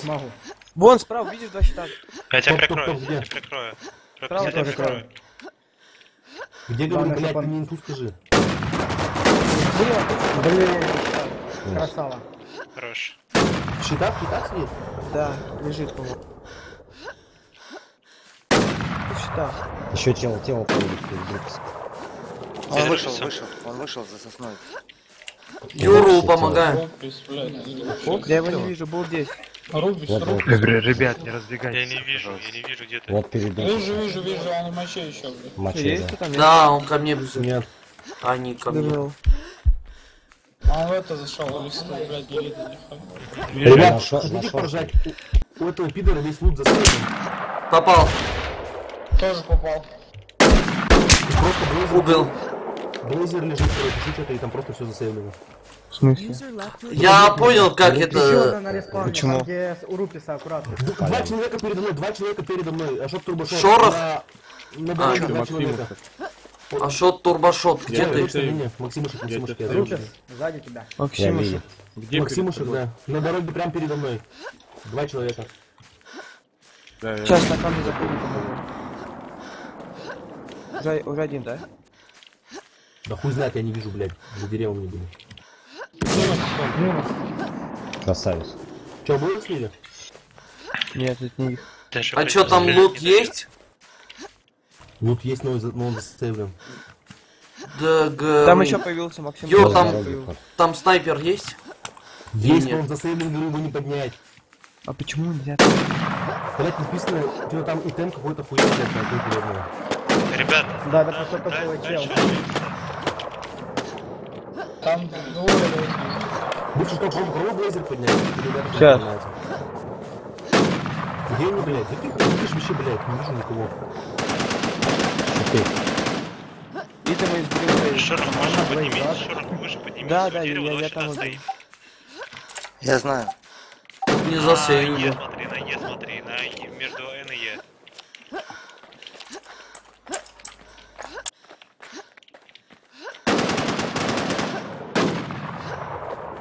Смогу. Вон справа, видишь два щита? Я тебя Стоп, стоп, прикрою, стоп, я где? тебя прикрою. Справа Я тебя тоже прикрою. Где, говорю, Главное, блядь, ты мне инфу скажи. Блин, красава. Хорош. В щитах, в щитах сидит? Да, лежит, по-моему. В щитах. Еще тело, тело поедет вдруг. Он вышел, вышел, он вышел за сосной. Юру помогаем. Рубис, блядь. Я его не вижу, был здесь. Рубис, Вот, вот. Рубис. Р- Ребят, не разбегайтесь. Я не вижу, пожалуйста. я не вижу, где ты. Вот перед. Вижу, вижу, вижу, он в моче еще, блядь. Моче, Есть да. там? Да, он ко мне бежит. Нет. А не ко мне. А он в это зашел, в листу, блядь, не видно. Ребят, хотите поржать? У этого пидора весь лут застрелен. Попал. Тоже попал. Убил. Блейзер лежит, короче, еще что-то, и там просто все засейвлено. В смысле? Я понял, как это... Почему? там, где с- у Руписа аккуратно. Два человека передо мной, два человека передо мной. Ашот Турбошот. Шорох? На, на А, два Максим. человека. Ашот Турбашот, где Я ты? точно не, не, Максимушек, Максимушек. Рупис, сзади тебя. Максимушек. Где Максимушек, да. На дороге прям передо мной. Два человека. Да, я- Сейчас на камне. Уже, уже один, да? Да хуй знает, я не вижу, блядь. За деревом не были. Красавец. Че, было слили? Нет, это не их. А чё, там лут есть? Лут есть, но, он засейвлен. Да, г- Там еще появился Максим. Ё, Возле там-. Там снайпер есть? Есть, но он засейвлен, говорю, его не поднять. А почему нельзя? Блядь, написано, что там и темп какой-то хуёвый, блядь. Ребята, Да, да, да, просто да, такой чел. дальше. Там двое. Лучше что, пробуй, пробуй блейзер поднять. Или ребята Щас. поднимаются. Где они, блядь? Да ты видишь вообще, блядь, не вижу никого. Идем из ближайшего. Шорох, выше Ага, поднимись, Шорох, выше поднимись. Да, да, дерева, я- вот я там иду. Я знаю. Не На засейвил. Е смотри, на Е смотри, на Е, между Н и Е.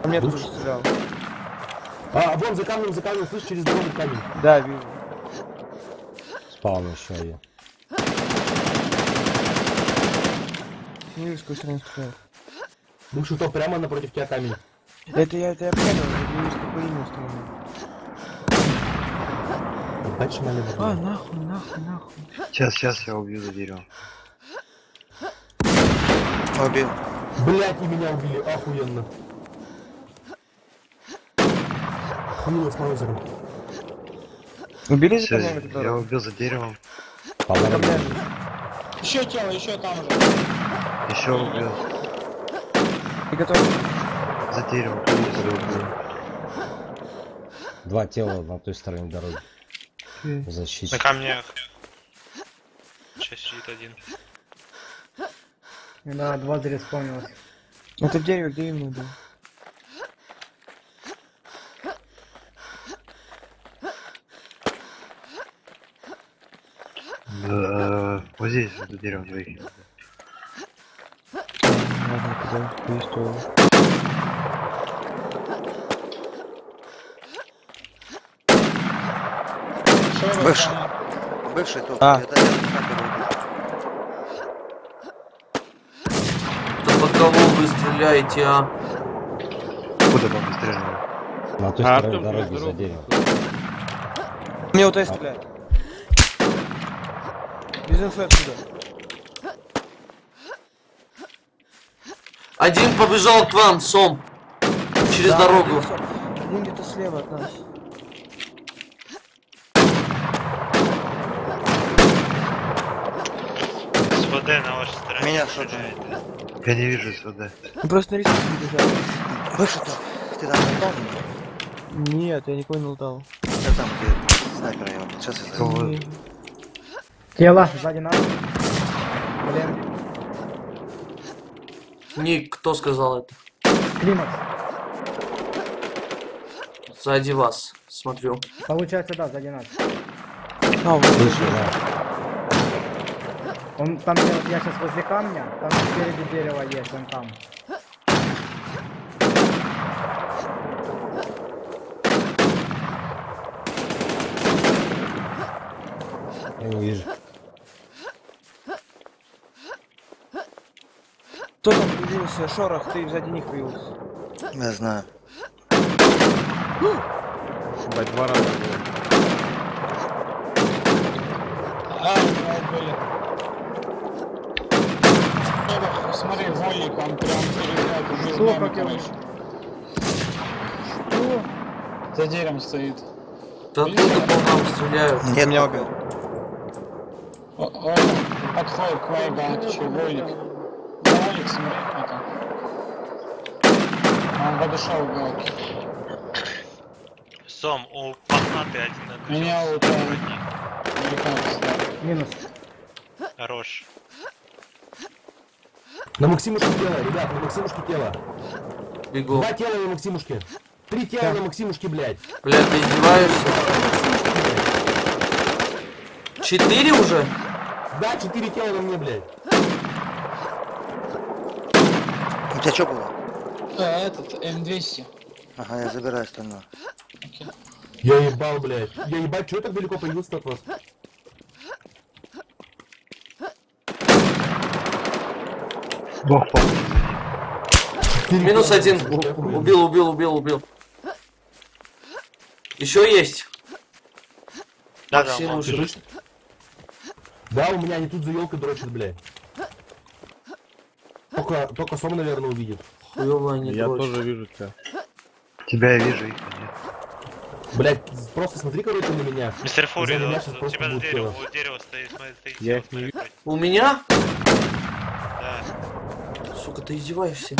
А мне тоже стрелял. А, вон, за камнем, за камнем, слышь, через дорогу камень. Да, вижу. Спаун еще один. Не вижу, с какой стороны стреляют. Бывший топ прямо напротив тебя камень. Это я, это я понял, я не вижу, с какой именно стороны. Дальше налево. А, нахуй, нахуй, нахуй. Сейчас, сейчас я убью за деревом. Убил. Блять, и меня убили, охуенно. Хуило с маузером. Убери за я убил за деревом. Дороге. Еще тело, еще там же. Еще убил. Ты готов? За деревом. Два тела на той стороне дороги. В На камнях. Сейчас сидит один. Да, два зареспавнилось. Это в дереве, где именно был? Вот здесь, за деревом двоих. Ладно, куда. Шорох Бывший. Бывший топ. А. Это. Да по кого вы стреляете, а? Куда вам стреляли? На той А, стороне Артем, дороги за деревом. Мне вот это стреляет. Без инфы отсюда. Один побежал к вам, Сом. Через Да, дорогу. Один где-то слева от нас. С ВД на вашей стороне. Меня стреляет. Я не вижу сюда. Ну, Просто на рисунке бежал. Бывший топ. Ты там не Нет, я никого не лутал. Я там, где снайпер я. Сейчас я зайду. Тело, сзади нас. Блин, Ник, кто сказал это? климакс. Сзади вас. Смотрю. Получается, да, сзади нас. А, вот. Слышу, да. Он там, вот я сейчас возле камня, там спереди дерево есть, он там. Я не вижу. Кто там появился? Шорох, ты сзади них появился. Я знаю. Ебать, два раза было. А, два были. Шорох, смотри, вольник, он прям нами, между Что, как я короче. Что? За деревом стоит. Да оттуда по нам стреляют. Нет, Меня убил. Подходит к моей галочке, вольник. Смотри, это. Он подошел к галке. Сом, у пахна ты один отбежал. Меня да. Минус. Хорош. На Максимушке тело, ребят, на Максимушке тело. Бегу. Два тела на Максимушке. Три тела на Максимушке, блядь. Блядь, ты издеваешься? Четыре уже? Да, четыре тела на мне, блядь. У тебя что было? Да, этот, М200. Ага, я забираю остальное. Я ебал, блядь. Я ебать, что так далеко появился от вас? Бог. Минус один. Убил, убил, убил, убил. Еще есть. Да, да, точно? Да, у меня они тут за елкой дрочат, блядь. Только, только Сом, наверное, увидит. Хуёво они Я дрочат. тоже вижу тебя. Тебя я вижу, их нет. Блядь, просто смотри, короче, на меня. Мистер Фури, меня у тебя за дерево стоит, смотри, стоит. Я их не вижу. У меня? Да. Сука, ты издеваешься?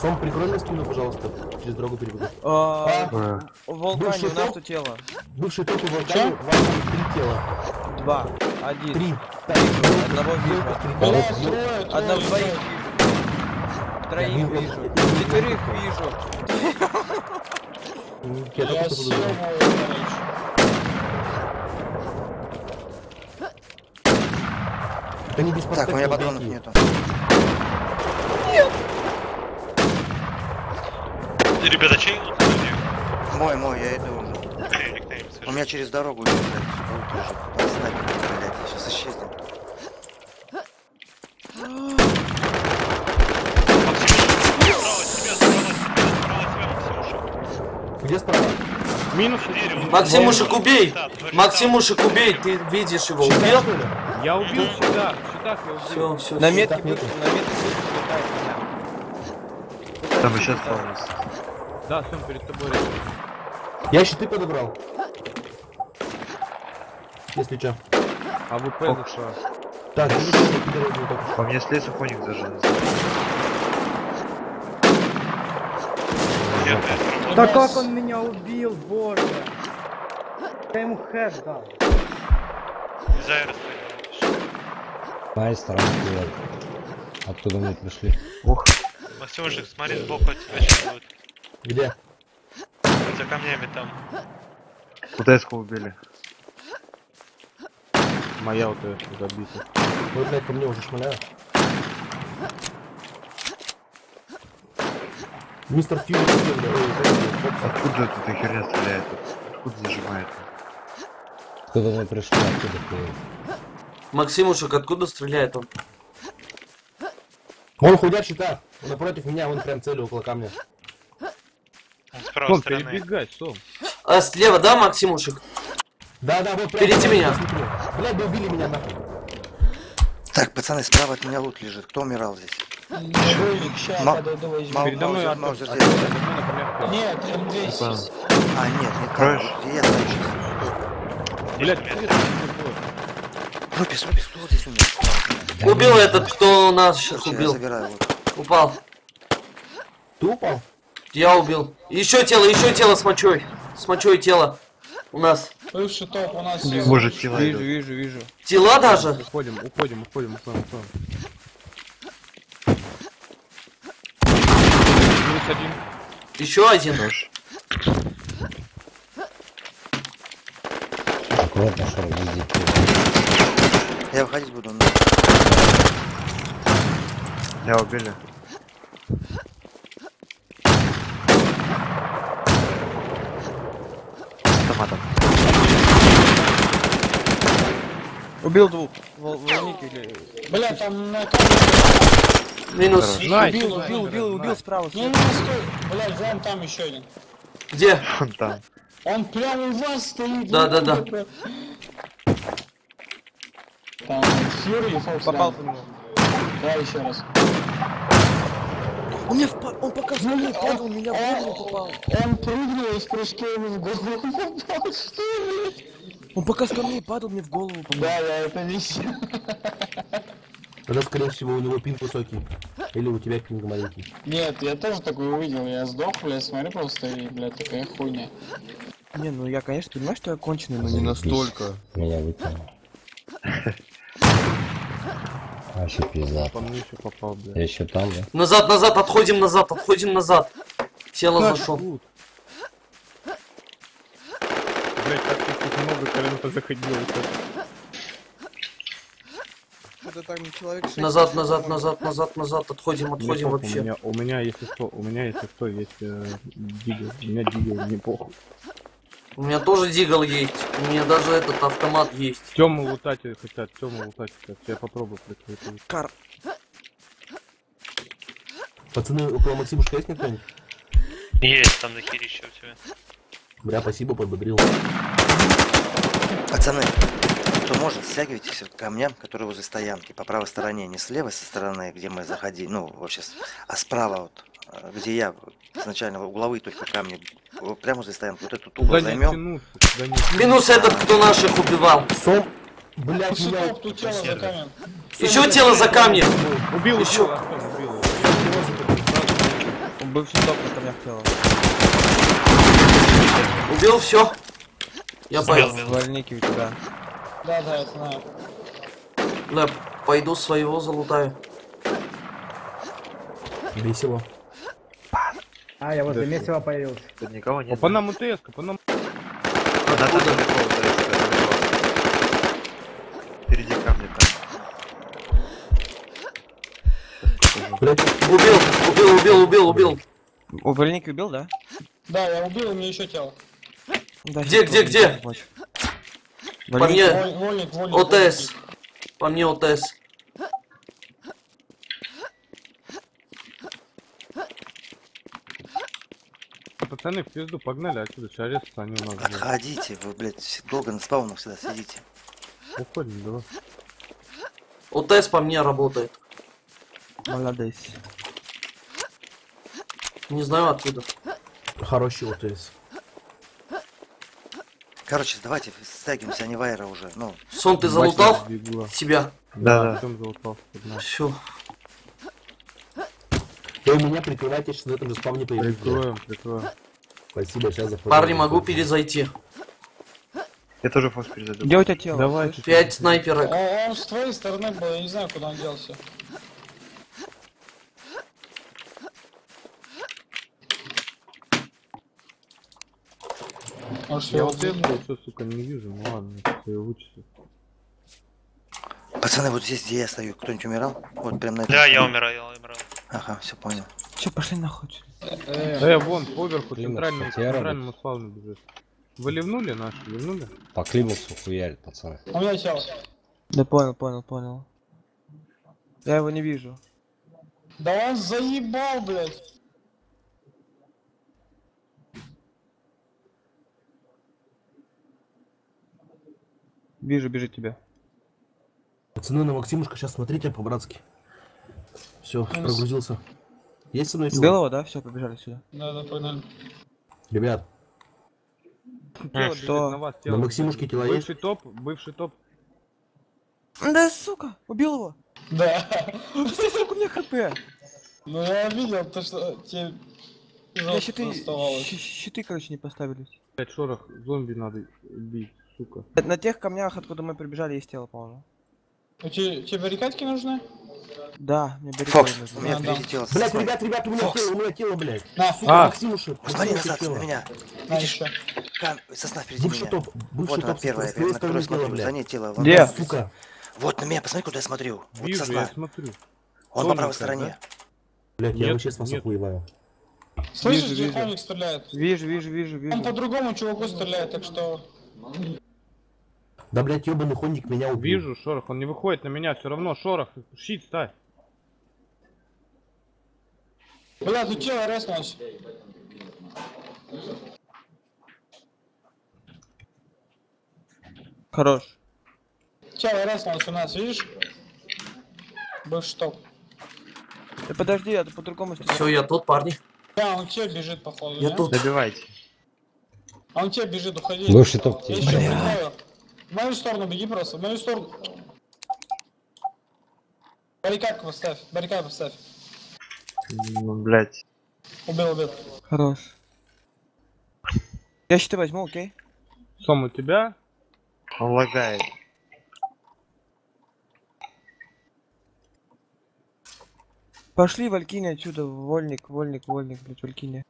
Сом, прикрой мне спину, пожалуйста. Через дорогу перебегу. А, в вулкане Бывший у нас что тело? Бывший топ в вулкане, у вас три тела. Два. Один. Три. Одного вижу. Одного двоих вижу. Троих вижу. Четверых вижу. Я. Да не без Так, у меня патронов нету. Ребята, чей? Мой, мой, я иду уже. У меня через дорогу идет, блядь, сука. Там снайпер, блядь, сейчас исчезнет. Справа. Где справа? Дерево. Максимушек, убей! Максимушек, убей! Ты видишь его, убил? Я убил сюда, сюда я убил. Все, все. На метке на метке вышел, летает меня. Там еще спавнится. Да, Сом, перед тобой. Я щиты подобрал. Если чё. А ВП за что? Так, ну. По мне с лесу. Где ты? Да как он меня убил, боже! Я ему хэт дал. Зайра стоит. Майстер, откуда? Откуда мы пришли? Ох, Максимушек, смотри сбоку от тебя что будет. Где? За камнями там. УТС-ку убили. Моя вот эта забита. Вы, блядь, по мне уже шмаляют. Мистер Фьюри, ой. Откуда эта херня стреляет? Откуда зажимает? Откуда мы пришли? Откуда ты? Максимушек, откуда стреляет он? Он худят щита. Напротив меня, он прям целью около камня. Он с правой Сом, стороны. перебегай, Сом. А слева, да, Максимушек? Да, да, вот. Впереди меня. Блядь, да убили меня нахуй. Так, пацаны, справа от меня лут лежит. Кто умирал здесь? Ма- подойду возьму. Передо мной. Маузер камнях. Нет, М200. А, нет, не. Кроешь? Я сейчас. Блядь. Рупис, Рупис, кто вот здесь умер? Убил этот, кто нас сейчас убил. забираю. Упал. Ты упал? Я убил. Еще тело, еще тело с мочой. С мочой тело. У нас. Бывший топ у нас. Может, тела Вижу, идут. вижу, вижу. Тела даже? Уходим, уходим, уходим, уходим, уходим. Минус один. Еще один. Хорош. Аккуратно, что везде. Я выходить буду. но- Я убили. Автоматом. Убил двух. Вол- Волники или... Бля, там на. Минус. Nice. Убил, убил, убил, убил справа. Не, не, стой. Блядь, вон там еще один. Где? Вон там. Он прямо у вас стоит. Да, да, да. Там Фьюри. Попал да. по нему. Давай еще раз. Он мне впа- Он пока за мной падал, меня в голову попал. Он прыгнул и в прыжке ему в голову попал. Что, блядь? Он пока с камней падал, мне в голову попал. Да, я это видел. Тогда, скорее всего, у него пинг высокий. Или у тебя пинг маленький. Нет, я тоже такое увидел. Я сдох, блядь, смотри просто и, блядь, такая хуйня. Не, ну я, конечно, понимаю, что я конченый, но не настолько. Меня вытянуло. Вообще пизда. По мне еще попал, блядь. Я еще там, да? Назад, назад, отходим назад, отходим назад. Тело Как зашел. тут? Блядь, как ты тут много коленка заходил. это. Так, не человек шесть, Назад, назад, назад, назад, назад, отходим, отходим похуй, вообще. У меня, у меня, если что, у меня, если что, есть э. У меня дигл, не похуй. У меня тоже дигл есть. У меня даже этот автомат есть. Тему лутать хотят, тему лутать хотят. Я попробую прикрыть. Кар. Пацаны, около Максимушка есть кто-нибудь? Есть там нахерище у тебя. Бля, спасибо, подбодрил. Пацаны, кто может, стягивайтесь к камням, которые возле стоянки. По правой стороне, не с левой со стороны, где мы заходили, ну, вообще, а справа вот, э, где я изначально угловые только камни. Прямо возле стоянки. Вот этот угол не займем. не Минус этот, кто наших убивал. Сом, блядь, топ, тут тело за камень. Еще тело за камнем. Убил, Еще. Бывший топ на камнях тело. Убил, все. Я сбил. Вольники у тебя. Да, да, я знаю. Да, пойду своего залутаю. Весело. А, я возле Да месива появился. Тут никого О, нет. по нам УТС, по нам. Да, там далеко, далеко. Впереди камни там. Блядь, Убил, убил, убил, убил, убил. О, вольники убил, да? Да, я убил, у меня еще тело. Да, Где, где, где? По мне Воль- Вольник, вольник. ОТС. По мне ОТС. Пацаны, в пизду, погнали отсюда, сейчас резко они у нас. блядь. Отходите, вы, блядь, долго на спаунах всегда сидите. Уходим, давай. ОТС по мне работает. Молодец. Не знаю откуда. хороший ОТС. Короче, давайте стягиваемся, а не Вайра уже. Ну, Сон ты залутал? Себя. Да, Да. Все. И у меня прикрывайте, сейчас на этом же спавне появится. Прикроем, прикроем. Спасибо, сейчас заходим. Парни, могу перезайти. Я тоже фос перезайду. Где у тебя тело? Давай. Пять снайперок. Он, он с твоей стороны был, я не знаю, куда он делся. Может, Я я вот это еще, сука, не вижу. Ну ладно, я вычислю. пацаны, вот здесь, где я стою, кто-нибудь умирал? Вот прям на этом. Да, я умираю, я умираю. Ага, все понял. Че, пошли нахуй. Э, Да я вон, поверху, центральному, хотя центральному спавну бежит. Вы ливнули наши, ливнули? По климаксу хуярит, пацаны. у меня тело. Да понял, понял, понял. Я его не вижу. Да он заебал, блядь. Вижу, бежит тебя. Пацаны, на Максимушка, сейчас смотрите по-братски. Все, прогрузился. Есть со мной тело? Белого, да? Все, побежали сюда. Да, да, погнали. Ребят, Тело бежит что? на вас, на тело. Максимушке тела есть? Бывший топ, бывший топ. Да, сука, убил его. Да. Пусти, сука, у меня хп. Ну я видел то, что тебе Я щиты, щиты, короче, не поставились. Блять, шорох, зомби надо убить, сука. На тех камнях, откуда мы прибежали, есть тело, по-моему. У те- тебе баррикадки нужны? Да, мне берег Фокс, у меня впереди тело. Блять, ребят, ребят, у меня Фокс. тело, у меня тело, блядь. На, Сука, А. Максимуша. Посмотри назад на меня. на Видишь, кам... сосна впереди Бывший меня. топ, бывший Вот она топ, первая, на которую стороны тело, смотрю. За ней тело. Где? Сука. Вот на меня, посмотри, куда я смотрю. Вот сосна. я смотрю. Он по Тоненькая, правой стороне. Блять, я вообще с вас охуеваю. Слышишь, телефонник стреляет. Вижу, вижу, вижу, Он вижу. по другому чуваку стреляет, так что... Да, блять, ебаный ходник меня убил. Вижу, шорох, он не выходит на меня, все равно, шорох, щит ставь. Бля, тут тело резнулось. Хорош. Тело резнулось у нас, видишь? Бывший топ. Да подожди, я по-другому Все, я тут, парни. Да, он тебе бежит, походу, Я не? тут. Добивайте. А он тебе бежит, уходи. Бывший топ тебе. В мою сторону беги просто, в мою сторону. Баррикадку поставь, баррикадку поставь. Ну, блять. Убил, убил. Хорош. Я щиты возьму, окей? Сом у тебя? Он лагает. Пошли, Валькиния отсюда, вольник, вольник, вольник, блядь, Валькиния.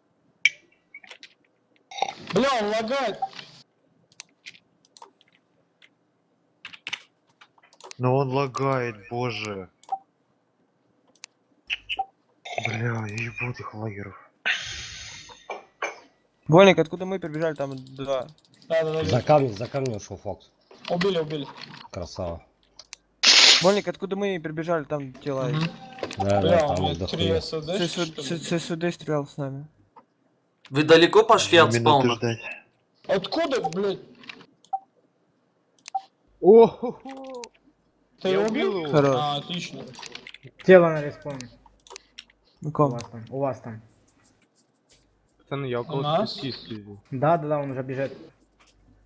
Бля, он лагает. Но он лагает, боже. Бля, я ебу этих лагеров. Вольник, откуда мы прибежали, там два. Да, да, да. За камни, за камни ушел Фокс. Убили, убили. Красава. Вольник, откуда мы прибежали, там тела есть. Да, Бля, да, там. ССВД ССВД стрелял с нами. Вы далеко пошли от спауна? ждать. Откуда, блядь? О, Ты Я его убил его. Хорош. А, отлично. Тело на респауне. Ну У ком? вас там. У вас там. пацаны, я У около нас? сижу. Да, да, да, он уже бежит.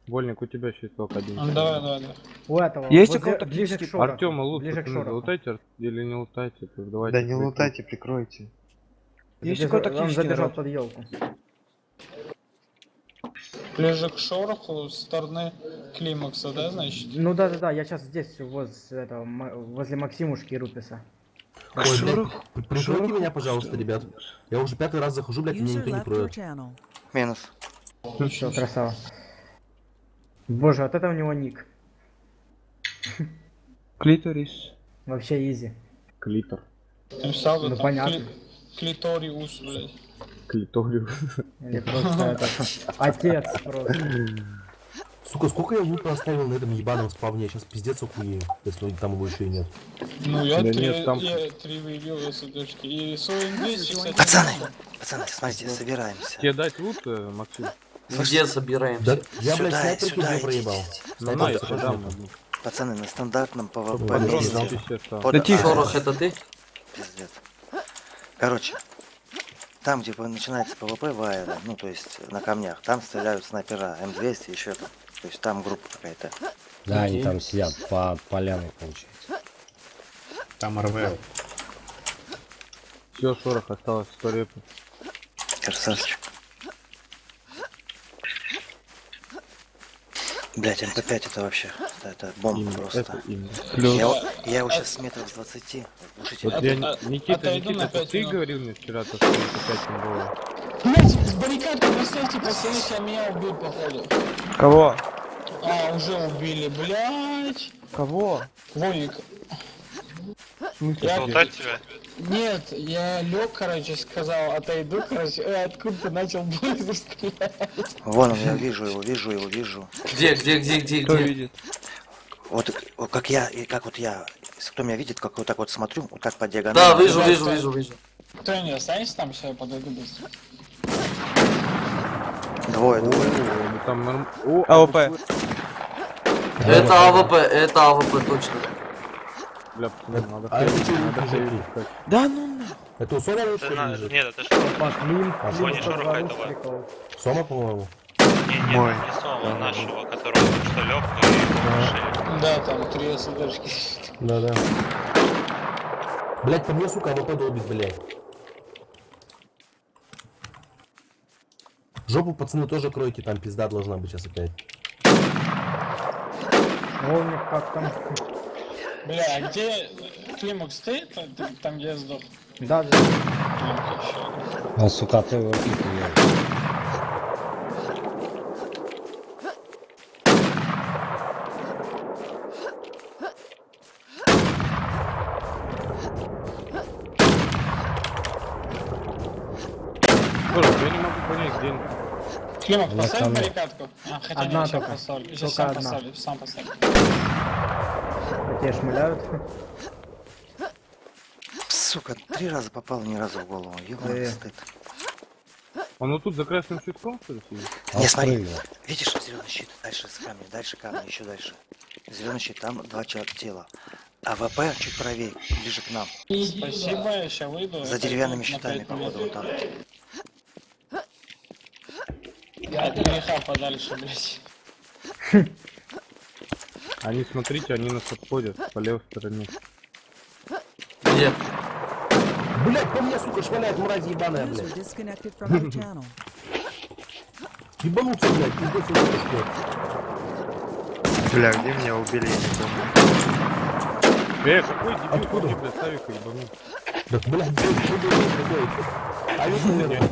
Вольник, у тебя щиток один. А, Давай, давай, давай. У этого. Есть у возле- кого-то ближе к шороху. Артема лут, Ближе к пацаны, шороху. ар- или не лутайте, то давайте. Да не прикрыть. лутайте, прикройте. Есть Забежал- какой-то Он критический забежал народ. под елку. Ближе к шороху с стороны климакса, да, значит? Ну да, да, да, я сейчас здесь возле этого, возле Максимушки и Руписа. Ой, блядь, меня, пожалуйста, ребят. Я уже пятый раз захожу, блядь, меня никто не channel. Минус. Все, красава. Боже, вот это у него ник. Клиторис. Вообще изи. Клитор. Бы Ну, понятно. кли- Клиториус, блядь. Или просто. Отец просто. Сука, сколько я лута оставил на этом ебаном спавне? Я сейчас пиздец охуею, если там его еще и нет. Ну, я Да три, нет, там- я три выбил СДшки. И своим 200, кстати, Пацаны, пацаны, смотрите, собираемся. Тебе дать лут, э, Максим? Где собираемся? Да, я, блядь, Сюда, снайперки сюда проебал. Ну, на, я дам. Пацаны, на стандартном ПВП. Под- Да тихо. Шорох, это ты? Пиздец. Короче, там, где начинается ПВП в аэро, ну, то есть на камнях, там стреляют снайпера М200, еще там. То есть там группа какая-то. Да, они там сидят по поляной, получается. Там РВЛ. Все, шорох, осталось 100 репов. Красавчик. Блять, МП5 это вообще, это, это бомба Именно, просто. это именно. Плюс. Я, его- я его сейчас с метров с 20 глушитель. Вот От- я, Никита, отойду Никита, ты минут. говорил мне вчера, то, что это 5 было? Блядь, в баррикадку поставьте, посадите, а меня убьют, походу. Кого? А, уже убили, блядь. Кого? Вольник. Смысле? Я- Болтать тебя? Нет, я лег, короче, сказал, отойду, короче, э, откуда-то начал близко стрелять. Вон он, я вижу его, вижу его, вижу. Где, где, где, где, Кто где? видит? Вот, вот как я, и как вот я, кто меня видит, как вот так вот смотрю, вот так по диагонали. Да, вижу, вижу, вижу, вижу. Кто не останется там, сейчас я подойду быстро. Двое, двое. Ну там норм... О, АВП. Это АВП, это АВП точно. Надо А это. Да ну. Это у Сома лучше лежит? Нет, это что? Опа, Клим, А. Сома, по-моему. Не, не, Мой. не Сома, нашего, которого что лег и Да, там три СДшки. Да-да. Блять, по мне, сука, АВП долбит, блядь. Жопу, пацаны, тоже кройте, там пизда должна быть сейчас опять. Волник как там? Бля, а где климакс ты? Т- т- Там, где я сдох. Да, да. А, окей, всё. А, сука, ты его Слушай, я не могу понять, где они. Климакс, На поставь камне. баррикадку. А, хотя Одна не, сейчас только. поставлю. Сейчас Только сам одна. поставлю, сам поставлю. Тебя шмыляют. Сука, три раза попал, ни разу в голову. Ёбаный Э. стыд. Он вот тут за красным щитком, что ли, сидит? Не, смотри, видишь зеленый щит? Дальше с камня, дальше камня, еще дальше. Зеленый щит, там два чела- тела. А ВП чуть правее, ближе к нам. Спасибо, я сейчас выйду. За деревянными щитами, походу, вот там. От греха подальше, блядь. Они, смотрите, они нас обходят по левой стороне. Где? Блять, по мне, сука, шваляет мрази ебаная, блядь. Ебануться, блядь, пиздец, шлет. Бля, где меня убили, я не помню. Э, какой дебил, Откуда? где, бля, Савика ебанул? Так, блядь, блядь, что ты такое? А ведь, наверное,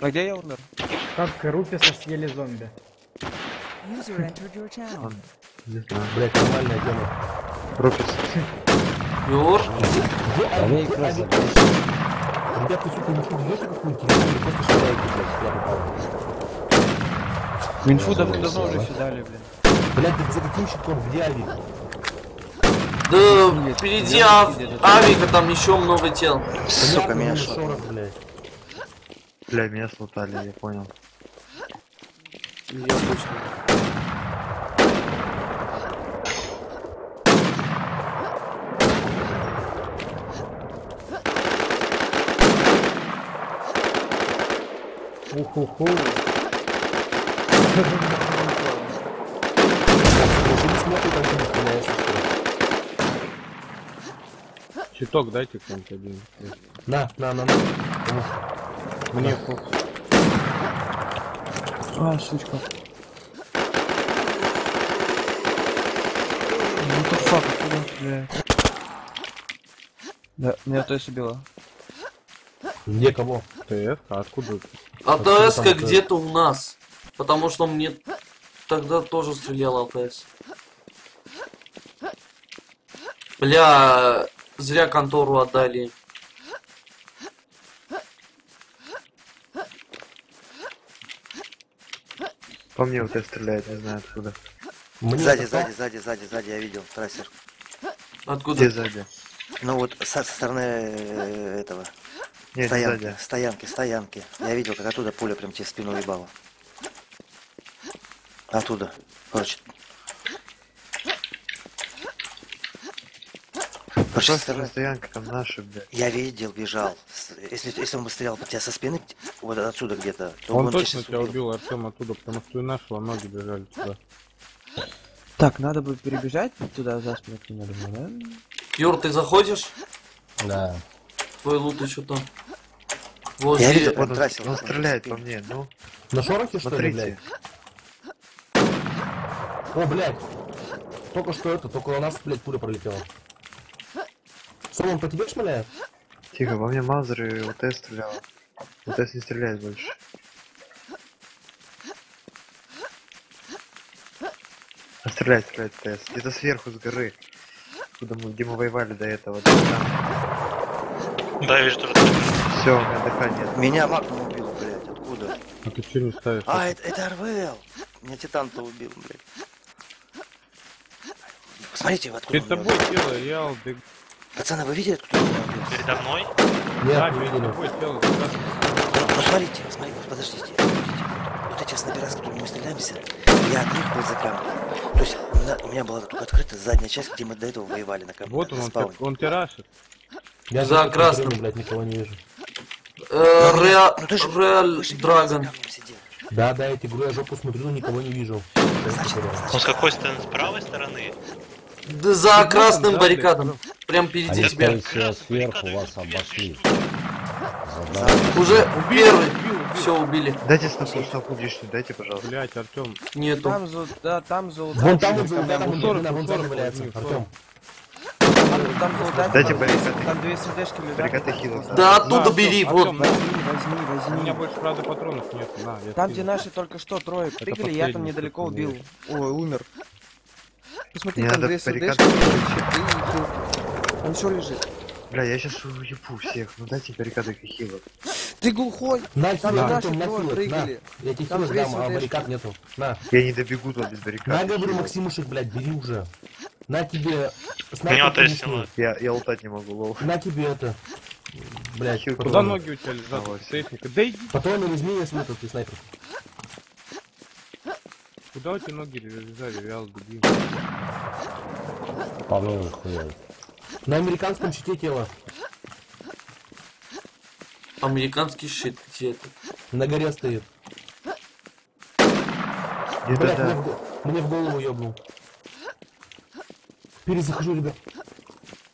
А где я умер? Как Руписа съели зомби. User entered your channel. Не знаю. Блядь, нормальная тема. Рупис. Юр, Где А мне Авик? икра Авик? забросил. Ребят, вы, сука, ничего бьете какую-нибудь или просто шараете, блядь, я попал. Инфу Я дав- забыл, давно уже да? все дали, блин. Блядь, так за каким щитком? Где Авик? да впереди Ав- Авика там еще много тел. Сука, меня шо. шорох, блядь. Бля, меня слутали, я понял. Я точно. Уху-ху. Уже не смотри, там ты не стреляешь, что ли. Читок дайте кто-нибудь один. На, на, на, на. Мне фокус. А, сучка. Ну то фак, откуда он стреляет? Да, меня то есть убило. Где кого? ТФ? А откуда? АТС там -ка это? где-то у нас. Потому что мне тогда тоже стрелял АТС. Бля, зря контору отдали. По мне вот это стреляет, не знаю откуда. Мне Сзади, это сзади, сзади, сзади, сзади, я видел, трассер. Откуда? Где сзади? Ну вот со, со стороны э, этого. Нет, стоянки, сзади. стоянки, стоянки. Я видел, как оттуда пуля прям тебе в спину ебала. Оттуда. Короче. Просто стороны- стоянка там наши, блядь. Я видел, бежал. Если, если он бы стрелял по тебя со спины, вот отсюда где-то, то Он тебя точно тебя убил. убил, Артем, оттуда, потому что и нашего ноги бежали туда. Так, надо бы перебежать туда за спину к нему, думаю, да? Юр, ты заходишь? Да. Твой лут еще там. Я Возле... видел, Вот он он, трассил. он стреляет по мне, ну. На шорохе, что ли, блядь? О, блядь. Только что это, только у нас, блядь, пуля пролетела. Он по тебе шмаляет? Тихо, по мне Мазер и УТ стрелял. УТ не стреляет больше. А стреляет, стреляет УТС. Где-то сверху с горы. Куда мы, где мы воевали до этого. Да, я вижу тоже. Все, у меня дыхания нет. Меня Макнум убил, блядь, откуда? А ты что не ставишь? А, это, это РВЛ. Меня Титан-то убил, блядь. Посмотрите, откуда меня тобой Реал, бег... Пацаны, вы видели, кто? Передо мной? Нет, Да, не видели. Ну смотрите, подождите, подождите. Вот эти снайпера, с которыми мы стреляемся, я от них был за камнем. То есть у меня, у меня была только открыта задняя часть, где мы до этого воевали на камне. Вот он, на он, он тебя рашит. Я За красным. блядь, никого не вижу. Э, Реал Ну ты же, Реал вы же видели, Драгон. Да, да, я тебе говорю, я жопу смотрю, но никого не вижу. Значит, Он значит, с какой стороны? С правой стороны? Да за красным баррикадом. Прям впереди Они, тебя. всего, сверху вас обошли. Задали. Уже первый. Все убили. Дайте снапу, снапу лишнюю, дайте, пожалуйста. Блять, Артем. Нету. Там за, да, там за Вон там вот, за там вон, вон сзади валяется, Артем. Там, там удачей, Дайте там, баррикады. там две сердечки лежат. Баррикады хилов. Да оттуда бери, вот. Возьми, возьми, У меня больше, правда, патронов нет. На, Там, где наши только что трое прыгали, я там недалеко убил. Ой, умер. Посмотри, Мне там надо две баррикады. сердечки, щиты и хил. Он все лежит. Бля, я сейчас уебу всех. Ну дайте баррикады хилов. Ты глухой? На Там хилок, наши на трое хилок, на. прыгали. Я тебе хилок дам, а баррикад нету. На. Я не добегу туда без баррикад. На, говорю. Максимушек, блядь, бери уже. На тебе Меня помощник. Я, я лутать не могу, лол. На тебе это. Блядь, Куда ноги у тебя лежат? Давай. Техника. Да иди. Патроны возьми, если ты снайпер. Куда у тебя ноги лежали, Реал, беги. По мне хуёво. На американском щите тело. Американский щит где это? На горе стоит. Где-то Блядь, мне, да. в, го- мне в голову ёбнул. Перезахожу, ребят.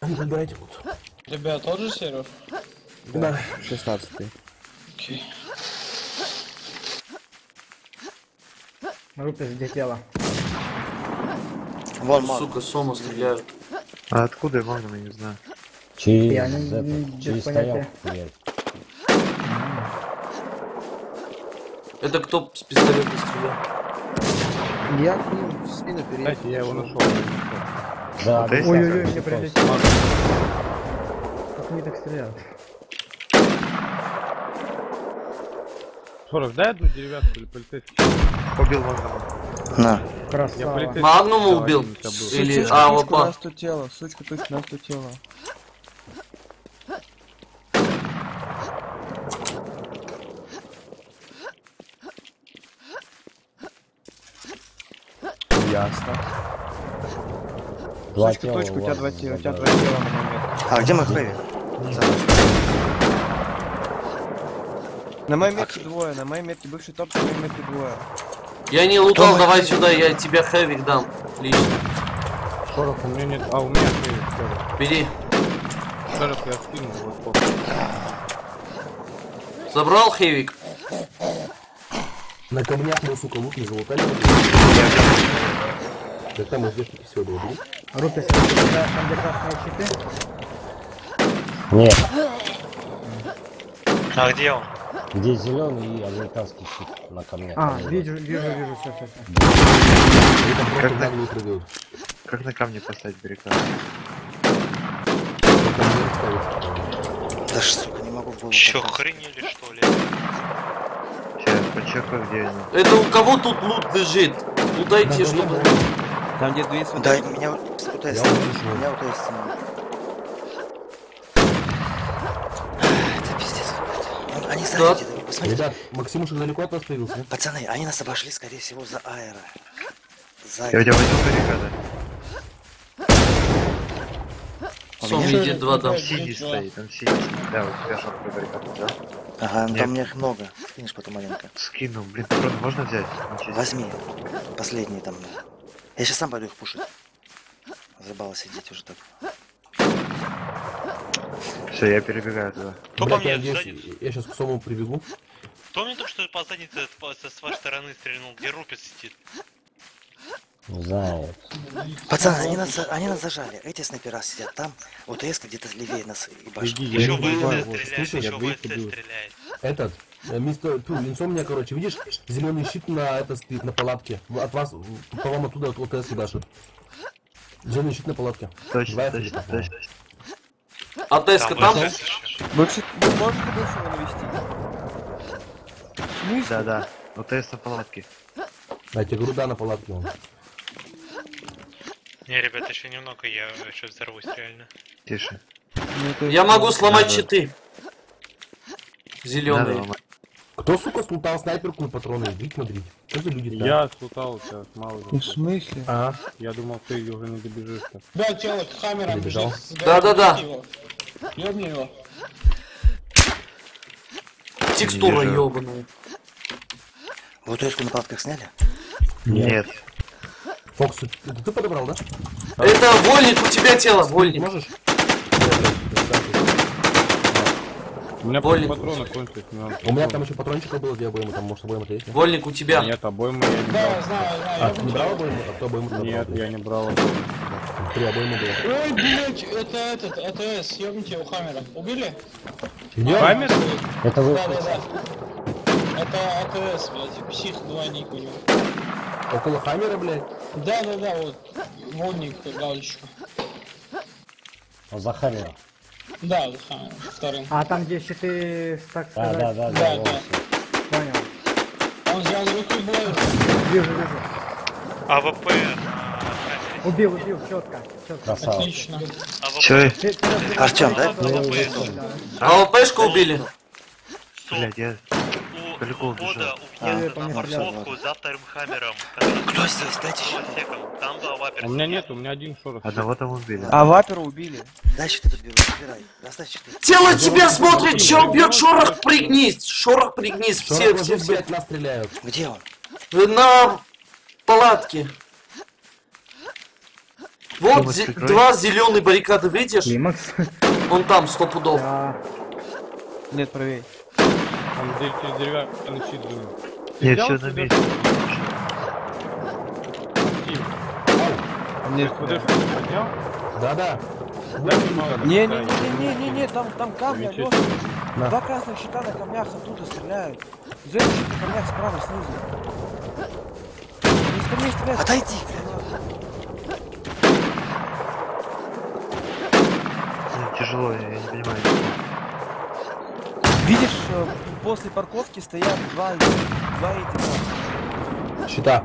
А не подбирайте вот. Ребят, тот же сервер? Да. 16 Окей. Рупис, где тело? Вон Мак. Сука, Сома стреляют. А откуда я магнум, я не знаю. Через Я не- это, не- через блядь. Это кто с пистолета стрелял? Я к ним в спину переехал. Кстати, я его нашел. Да, Да, Ой-ой-ой, мне прикола. прилетело. Как они так стреляют? Шорох, дай одну деревяшку или полицейский. Убил Магнума. На. Красава. Магнума убил? Или а, опа. нас тут тело. Сучка, точно, нас тело. Ясно. Два Сучка, тела точка, у тебя два тела, у тебя два тела на момент. А где мой Хэви? На моей метке двое, на моей метке бывший топ, на моей метке двое. Я не лутал, мой давай Хэви? сюда, я тебе хэвик дам. Лично. Шорох, у меня нет... А, у меня Шорох. Бери. Шорох я скинул. Вот. Забрал хэвик? На камнях мы, сука, лут не залутали. Да там СДшники все было, блин. Рупис, там где красные щиты? Нет, А где он? Где зеленый и американский щит на камнях. А, вижу, вижу, вижу, все, все, Они там просто Как прыгают. Как на камне поставить ставить. Да ж, сука, не могу Чё, попасть. охренели что ли? Сейчас, почекаю, где они. Это у кого тут лут лежит? Удайте, Да, чтобы... да, да. Там где две Да, меня вот вот Я услышал. Меня вот есть. Он- где-то, посмотрите. Ребят, Максимушек далеко от нас появился? Пацаны, они нас обошли, скорее всего, за аэро. Я у Сзади. тебя возьму баррикада. У Сом меня? видит два там. Синий стоит, там синий стоит. Да, у тебя шорох баррикада, да? Ага, ну Нет. там мне их много. Скинешь потом маленько. Скинул, блин, патрон можно взять? Возьми. Последние там. Я сейчас сам пойду их пушить. Забало сидеть уже так. Все, я перебегаю туда. Кто Блядь, мне я, сзади? я сейчас к Сому прибегу. Кто мне только что по заднице с ва- с вашей стороны стрельнул? Где Рупис сидит? Знаю. Пацаны, они нас, за- они нас зажали. Эти снайпера сидят там. Вот ЭСК где-то левее нас и башни. Иди, я Еще не вот, стреляет, я еще двоих убил. стреляет. Этот, э, мистер, ту, лицо меня, короче, видишь, зеленый щит на это стоит, на палатке. В- От вас, в- по вам оттуда от ОТС дашит. Зеленый щит на палатке. Точно, Два точно, точно. А Теска там? Бывший, вы можете бывшего навести? В смысле? Да, да. ОТС на палатке. Да, я тебе говорю, да, на палатке он. Не, ребят, еще немного, я еще взорвусь реально. Тише. Ну, Я могу сломать щиты. Зеленые. Кто, сука, слутал снайперку и патроны? Иди смотри. Что за люди Я слутал сейчас мало. ну, В смысле? А, Я думал, ты уже не добежишь-то. Да, тело к хаммерам Добежал. бежит. Да-да-да. Ёбни его. Текстура вижу. ебаная. Эту на палатках сняли? Нет. Фокс, это ты подобрал, да? Это вольник, у тебя тело, вольник. Можешь? У меня просто патроны кончились. надо У меня там еще патрончиков было, где обоймы, там, может, обоймы есть? Вольник у тебя. Нет, обоймы я не Да, брал. знаю, знаю. А, ты не брал его. обойму? А кто обойму подобрал? Нет, я не брал. Три обоймы было. Ой, блять, это этот, АТС, ёбните его хаммера. Убили? Где? Камер? Это вы... Да, да, да. Это АТС, блядь, псих двойник у него. Около Хаммера, блядь? Да, да, да, вот, водник галочка. О, Захарова. Да, вторым. А там, где щиты, так Да, сказать, да, да, Да, да. да. всё. понял. Он взял руку блэр. Вижу, вижу. АВП на. Убил, убил, четко, четко. Красава. Отлично. АВП. Ты разбил- Артём, да? АВП. А ЛПшку убили? Блядь, я у далеко входа, въезда А, на парковку за вторым хаммером. Кто здесь? Дайте отсеком. Там два вапера. У меня нет, у меня один шорох. Одного там убили. А вапера убили. Дай щиты подберу, забирай. Оставь щиты. Тело тебя смотрит, чел бьет, шорох пригнись, шорох пригнись, все, все, все. нас стреляют. Где он? На палатке. Вот зе- прикрой. два зеленые баррикады, видишь? Климакс. Он там, сто пудов. Да. Нет, проверь. Там через деревянный щит. Нет, взял все на месте. Нет, ФДшку ты поднял? Да-да. Не-не-не-не-не-не, там, там камни, Замечательно. Алёша. На. Два красных щита на камнях оттуда стреляют. Щит на камнях справа, снизу. Не скорее стрелять. Отойди! Тяжело, я не понимаю. Видишь, э, после парковки стоят два, два этих Щита.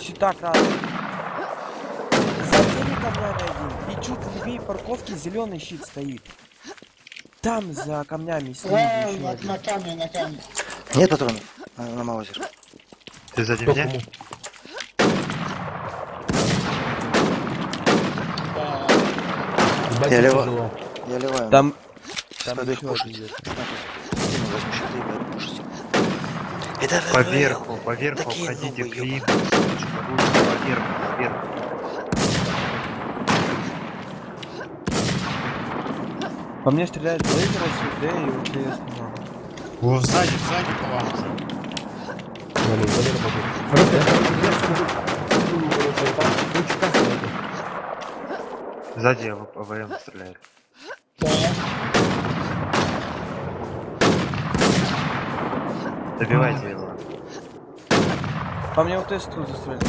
щита красных. За теми камнями один. И чуть левее парковки зеленый щит стоит. Там за камнями снизу еще на, один. на камне, на камне. Нет патронов на, на маузер. Ты сзади Кто меня? Я лево- тяжело. Я ливаю. Там, там их пушить. один есть. Ну, возьму щиты и пойду пушить. Это ВВЛ. Поверху, поверху, Такие клин. ёбаные. Поверху, поверху. По мне стреляет лазер, СВД и УТС. О, сзади, сзади по вам уже. Ну, вдали работает. Сзади АВМ стреляет. Да. Добивайте его. По мне УТС тут стреляет.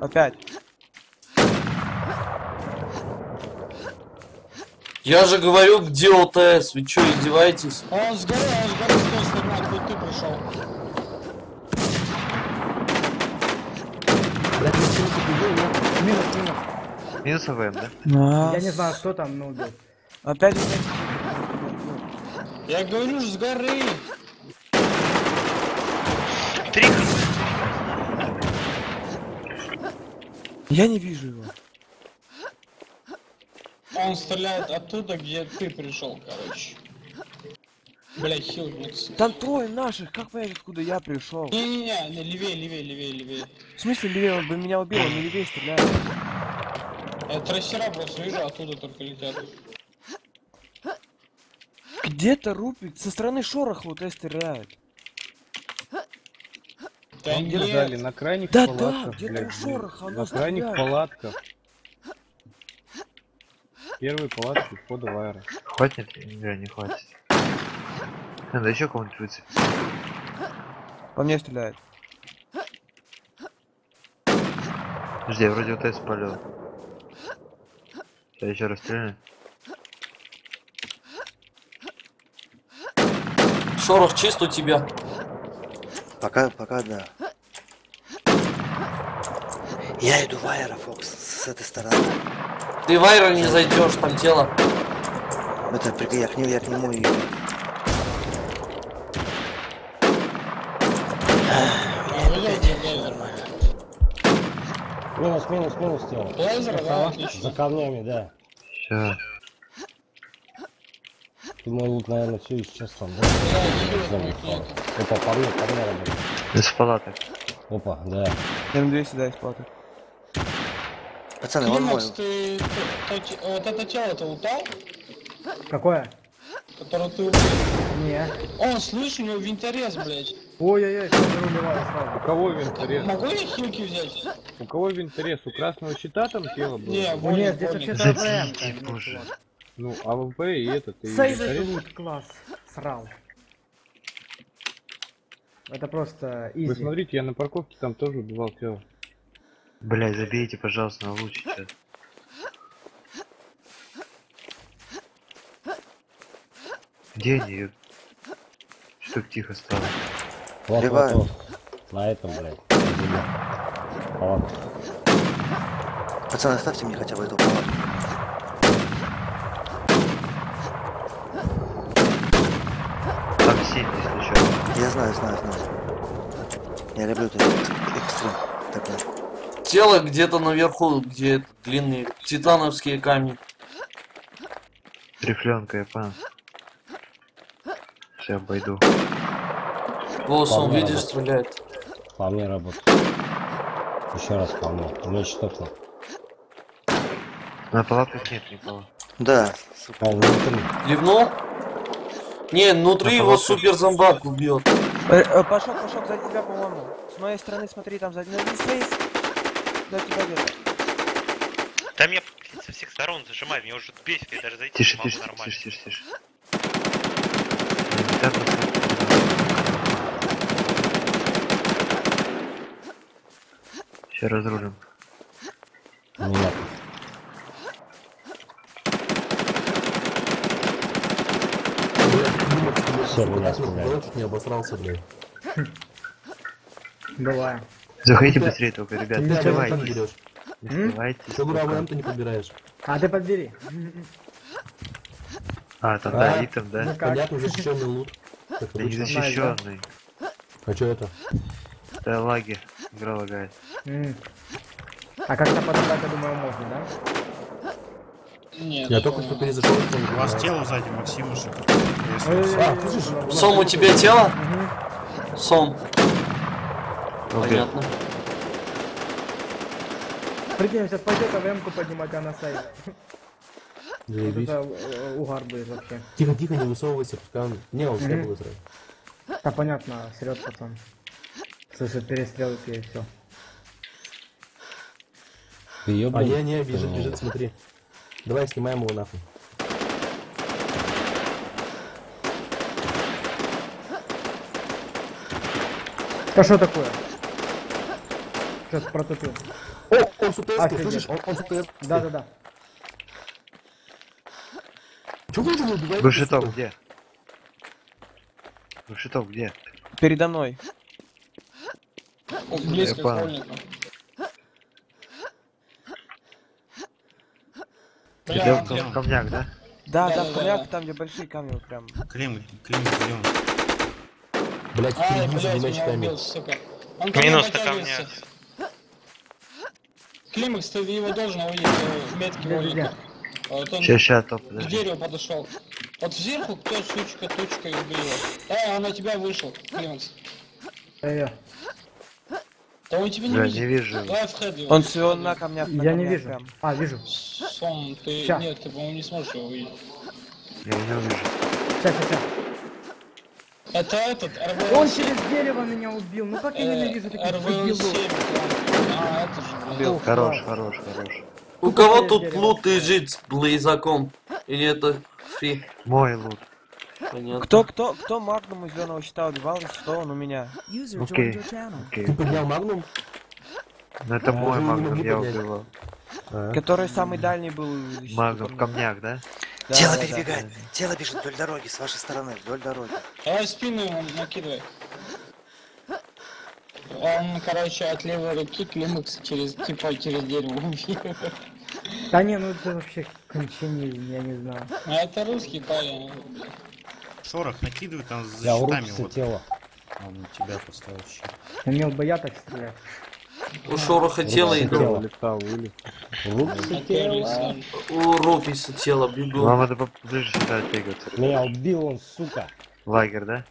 Опять. Я же говорю, где ОТС? Вы что, издеваетесь? Он с горы, он с горы с той стороны, откуда ты пришел. Ну, ну. Минус, минус. Минус АВМ, да? Я не знаю, кто там, ну, блядь. Опять. Я говорю с горы. Три хп. Я не вижу его. Он стреляет оттуда, где ты пришел, короче. Бля, хил нет. Там трое наших, как понять, откуда я пришел? Не-не-не, не, левее, левее, левее, левее. В смысле левее, он бы меня убил, он не левее стреляет. Я трассера просто вижу, оттуда только летят. Где-то рупик, со стороны шороха вот стреляет. Да Там нет. держали на крайних Да да, палатках, где-то блядь, у шороха оно на крайних стреляет. палатках. Первые палатки входа в аэро. Хватит? Не, не хватит. Надо еще кого-нибудь выцепить. По мне стреляет. Подожди, я вроде УТС полил. Сейчас еще раз стрельну. Шорох чист у тебя. Пока, пока да. Я иду в Аэрофокс с этой стороны. Ты в Айро не зайдешь, там тело. Это я к нему, я к нему и... Минус, минус, минус тело. Лазер, да. За камнями, да. Все. Ты мой лут, наверное, все исчез там, да? Впал. Опа, по мне, по мне работает. Из палаток. Опа, да. М200, да, исплаты. Пацаны, он мой. Ты, ты- те- вот это тело ты утал, Какое? которое ты убил? Не. О, слышь, у него винторез, блядь. Ой-ой-ой, сейчас уливаю У сразу. кого винторез? Могу я хилки взять? У кого винторез? У красного щита там тело было? Не, понял, нет, здесь вообще-то АВМ. Ну, АВП и этот, винторез. лут, класс. Срал. Это просто Вы изи. смотрите, я на парковке там тоже убивал тело. Блять, забейте, пожалуйста, на луч сейчас. Где они? ёп? Что так тихо стало? Вот, Ливаю. вот, вот. На этом, блядь. Палатка. Пацаны, оставьте мне хотя бы эту палатку. Там 7, если что. Я знаю, знаю, знаю. Я люблю этот экстрим. Такой. Тело где-то наверху, где это, длинные титановские камни. Трифленка, я понял. Сейчас обойду. Вот он, видишь, стреляет. По мне работает. Еще раз по мне. У меня нет. На палатках нет никого. Да, сука. А, внутри. Ливнул? Не, внутри его супер зомбак убьет. Э, э, Пашок, Пашок, сзади тебя, по-моему. С моей стороны, смотри, там сзади. Ну. Да, тебя где-то. Да меня блин, со всех сторон зажимает, меня уже бесит, я даже зайти Тише, не могу тише, нормально. тише, тише, тише. Сейчас разрулим. Нет. Меня оставляют. чуть не обосрался, блядь. Бывает. Заходите быстрее только, ребят, Ты не меня варианта не сливайтесь. берешь. Не М? сливайтесь. Что говорю, а пока. варианта не подбираешь? А ты подбери. А, там, А, да, итем, ну да? как? Понятно, защищенный лут. Да не защищенный. А что это? Да лаги. Игра лагает. А как-то подобрать, я думаю, можно, да? Нет. Я только что перезашел. У вас тело сзади, Максимушек. А, слышишь? Сом, у тебя тело? Сом. Понятно. Прикинь, сейчас пойдет АВМ-ку поднимать, а на сайт. Это э, угар будет вообще. Тихо, тихо, не высовывайся, пускай он... Не, он слепый сразу. Да понятно, серьез пацан. Слышит перестрелки и все. Ты А ёбаный? не, бежит, бежит, смотри. Давай снимаем его нахуй. А что такое? Сейчас протупил. О, он с УТС, слышишь? Он, он с УТС. Да-да-да. Чего вы его убиваете? Где? Бывший топ где? Передо мной. Близко холнику. Идем Бля, в камняк, да? Да, да, в камнях, там, где большие камни, прям. Клим, Клим, идем. Блять, щитами. убил, сука. Он ко мне Минус на подтягивается. камне. Климакс, ты его должен увидеть э, в метке где? Вот он Сейчас, сейчас, топ, к дереву подошел. Вот сверху кто сучка тучкой убил его. А, он на тебя вышел, Климакс. Э, Да он тебя не не видит. вижу. его. Давай в хед его. Он все на камнях. на Я не камнях вижу. прям. А, вижу. Сом, ты... Ща. Нет, ты, по-моему, не сможешь его увидеть. Я не увижу. Сейчас, сейчас, сейчас. Это этот, РВЛ Он через дерево меня убил. Ну как я ненавижу таких РВЛ дебилов. 7. А, это же. Ух, Хорош, хорош, хорош. У кого через тут лут лежит с блейзаком? Или это фи? Мой лут. Понятно. Кто, кто, кто магнум из зеленого щита убивал, что он у меня? User Окей. Окей. Ты поднял магнум? Ну это мой магнум, я убивал. А. Который самый дальний был. Магнум в щитов. камнях, да? Да, Тело да, да. перебегает. Тело бежит вдоль дороги, с вашей стороны, вдоль дороги. Давай спину ему накидывай. Он, короче, от левой руки Климакс через, типа, через дерево убил. Да не, ну это вообще кончение, я не знаю. А это русский парень. Шорох накидывай там за Я щитами вот. тело. Он на тебя поставил щит. Умел бы я так стрелять. У Шороха тело иду. тело. У Рокиса тело бегу. Вам надо поближе сюда ребят. Меня убил он, сука. Лагерь, да?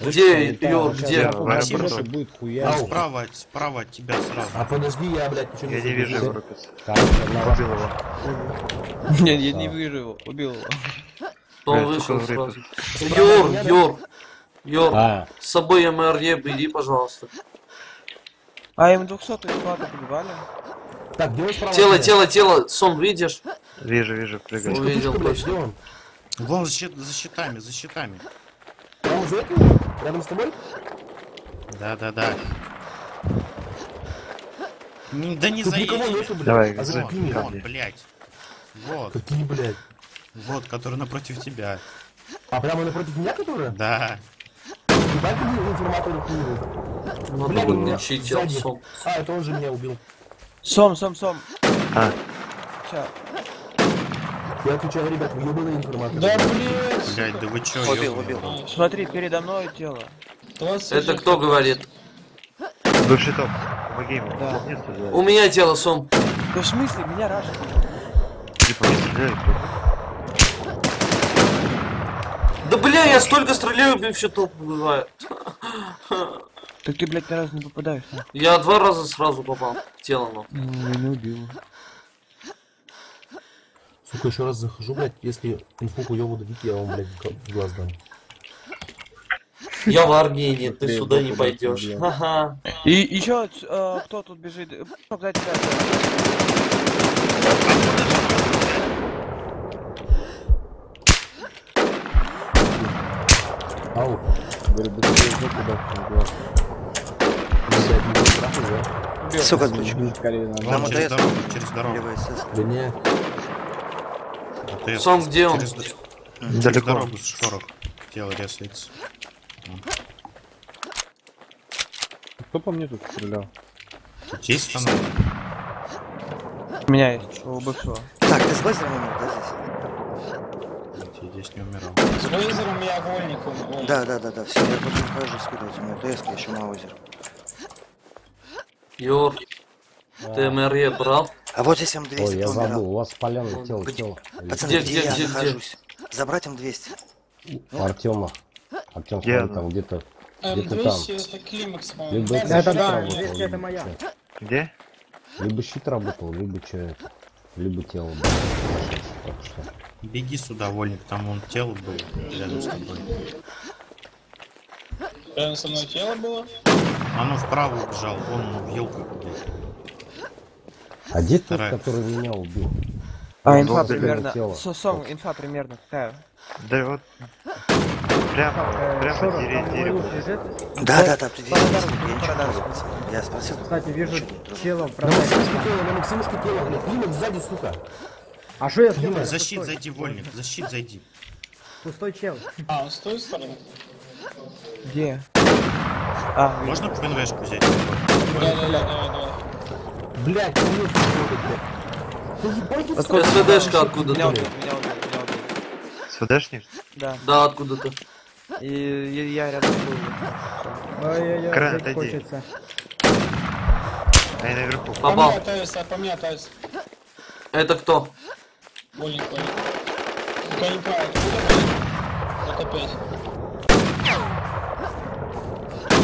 Где, Йор, где? что будет А хуя. справа, от- справа от тебя сразу. А подожди, я, блядь, ничего не Я не вижу его, одного. Убил его. Нет, я не вижу его, убил его. Он вышел сразу. Йор, Йор. Йор, А, с собой МРЕ бери, пожалуйста. А им 200 склада побивали. Так, где он справа? Тело, тело, тело. Сом, видишь? Вижу, вижу, прыгай. Слышь, Увидел катушка, блядь, точно. где он? Вон за, щит- за щитами, за щитами. Прямо за этим? Рядом с тобой? Да, да, да. Не- да не Тут за никого этим. нету, блядь. Давай, а за за- какими? Вон, мне. блядь. Вот, Какие, блядь? вот, который напротив тебя. А прямо напротив меня, которые? Да. Ебать, ты мне информатор хуй. Надо Блядь, у меня сзади. Сом. А, это он же меня убил. Сом, сом, сом. А, Ща. Я отвечаю, ребят, вы ебаные информаторы. Да, блядь. Блядь, да вы чё, Убил, ёбаный убил. Смотри, передо мной тело. 20 Это кто говорит? бывший топ. Помоги ему. Да. Нет, да. У меня тело, Сом. Да в смысле, меня рашит. Типа не стреляй. Да бля, я столько стреляю, блин, все топ бывает. Так ты, блядь, ни разу не попадаешь. а? Я два раза сразу попал в тело, но. Ну, я не убил. Сука, еще раз захожу, блядь, если инфу хуёву дадите, я вам, блядь, в глаз дам. Я в Армении, ты сюда не пойдешь. Ага. И еще э, кто тут бежит? Э, дайте, дайте. Ау. Говорю, быстрее боку дать, на глаз. Блядь, не страшно, да? Убил. Сука, отключу. Скорее на Там Вон через АТС. дорогу, через дорогу. Да не. АТС. Сам где он? Через, через Далеко. дорогу с шорох. Тело резается. Кто по мне тут стрелял? Тут есть станок? У меня есть, у бывшего. Так, ты с Блейзером умер, да, здесь? Я здесь не умирал. С Блейзером я вольник умер. Да, да, да, да, все, я буду хожу скидывать, у меня ТС, еще Маузер. Йор, ты МРЕ брал? А вот здесь М200 Ой, я забыл, у вас поляна тело, Где- тело. Пацаны, Где, где, где, я где, где? нахожусь? Забрать М200. Артема. Артем, Где смотри, она? там где-то. Где-то там. М200 это климакс. Либо это Это да, работал, 200 это либо моя. Где? Либо щит работал, либо что это. Либо тело было. Так что. Беги сюда, вольник, там вон тело было рядом с тобой. Рядом со мной тело было. Оно вправо убежал, вон он в елку блядь. А где тот, который меня убил? А, инфа примерно. тело. Со- Сом, инфа примерно какая? Да вот. Прямо, прямо дерево. Да, да, да, Подарок, я спросил. Кстати, вижу в На Максимовске тело, на Максимовске тело, блядь. Сзади, сука. А что я сделал? За щит Пустой- зайди, вольник, за щит зайди. Пустой чел. А, он с той стороны? Где? А. Можно ПНВшку взять? Да, да, да, давай, блядь. Ну ебать, тут Откуда? СВДшка откуда-то. Меня меня меня. СВДшник? Да. Да, откуда-то. И я, я рядом был. Ой-ой-ой, Кран, отойди. хочется. Они наверху. По Попал. мне Тайс, а по мне Тайс. Это кто? Понимаю, откуда, блядь? Вот опять.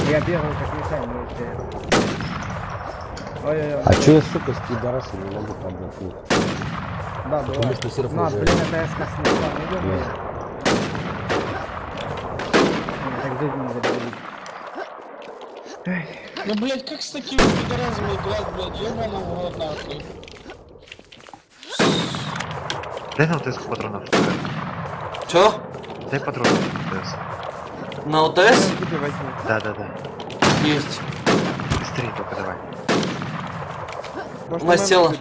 Я бегал как мишень, не успею. Ой-ой-ой. А чё я, сука, с пидорасом не могу поднять? Да, Потому бывает. что серф На, уже- блин, это СК снесла, не ее. Так жизнь не заберут. Ну, блядь, как с такими пидоразами играть, блядь, ёбаный в рот, нахуй. Дай нам ТС патронов. Чё? Дай патронов. На ОТС? Купи, возьми. Да, да, да. Есть. Быстрее только давай. Может, У нас тело.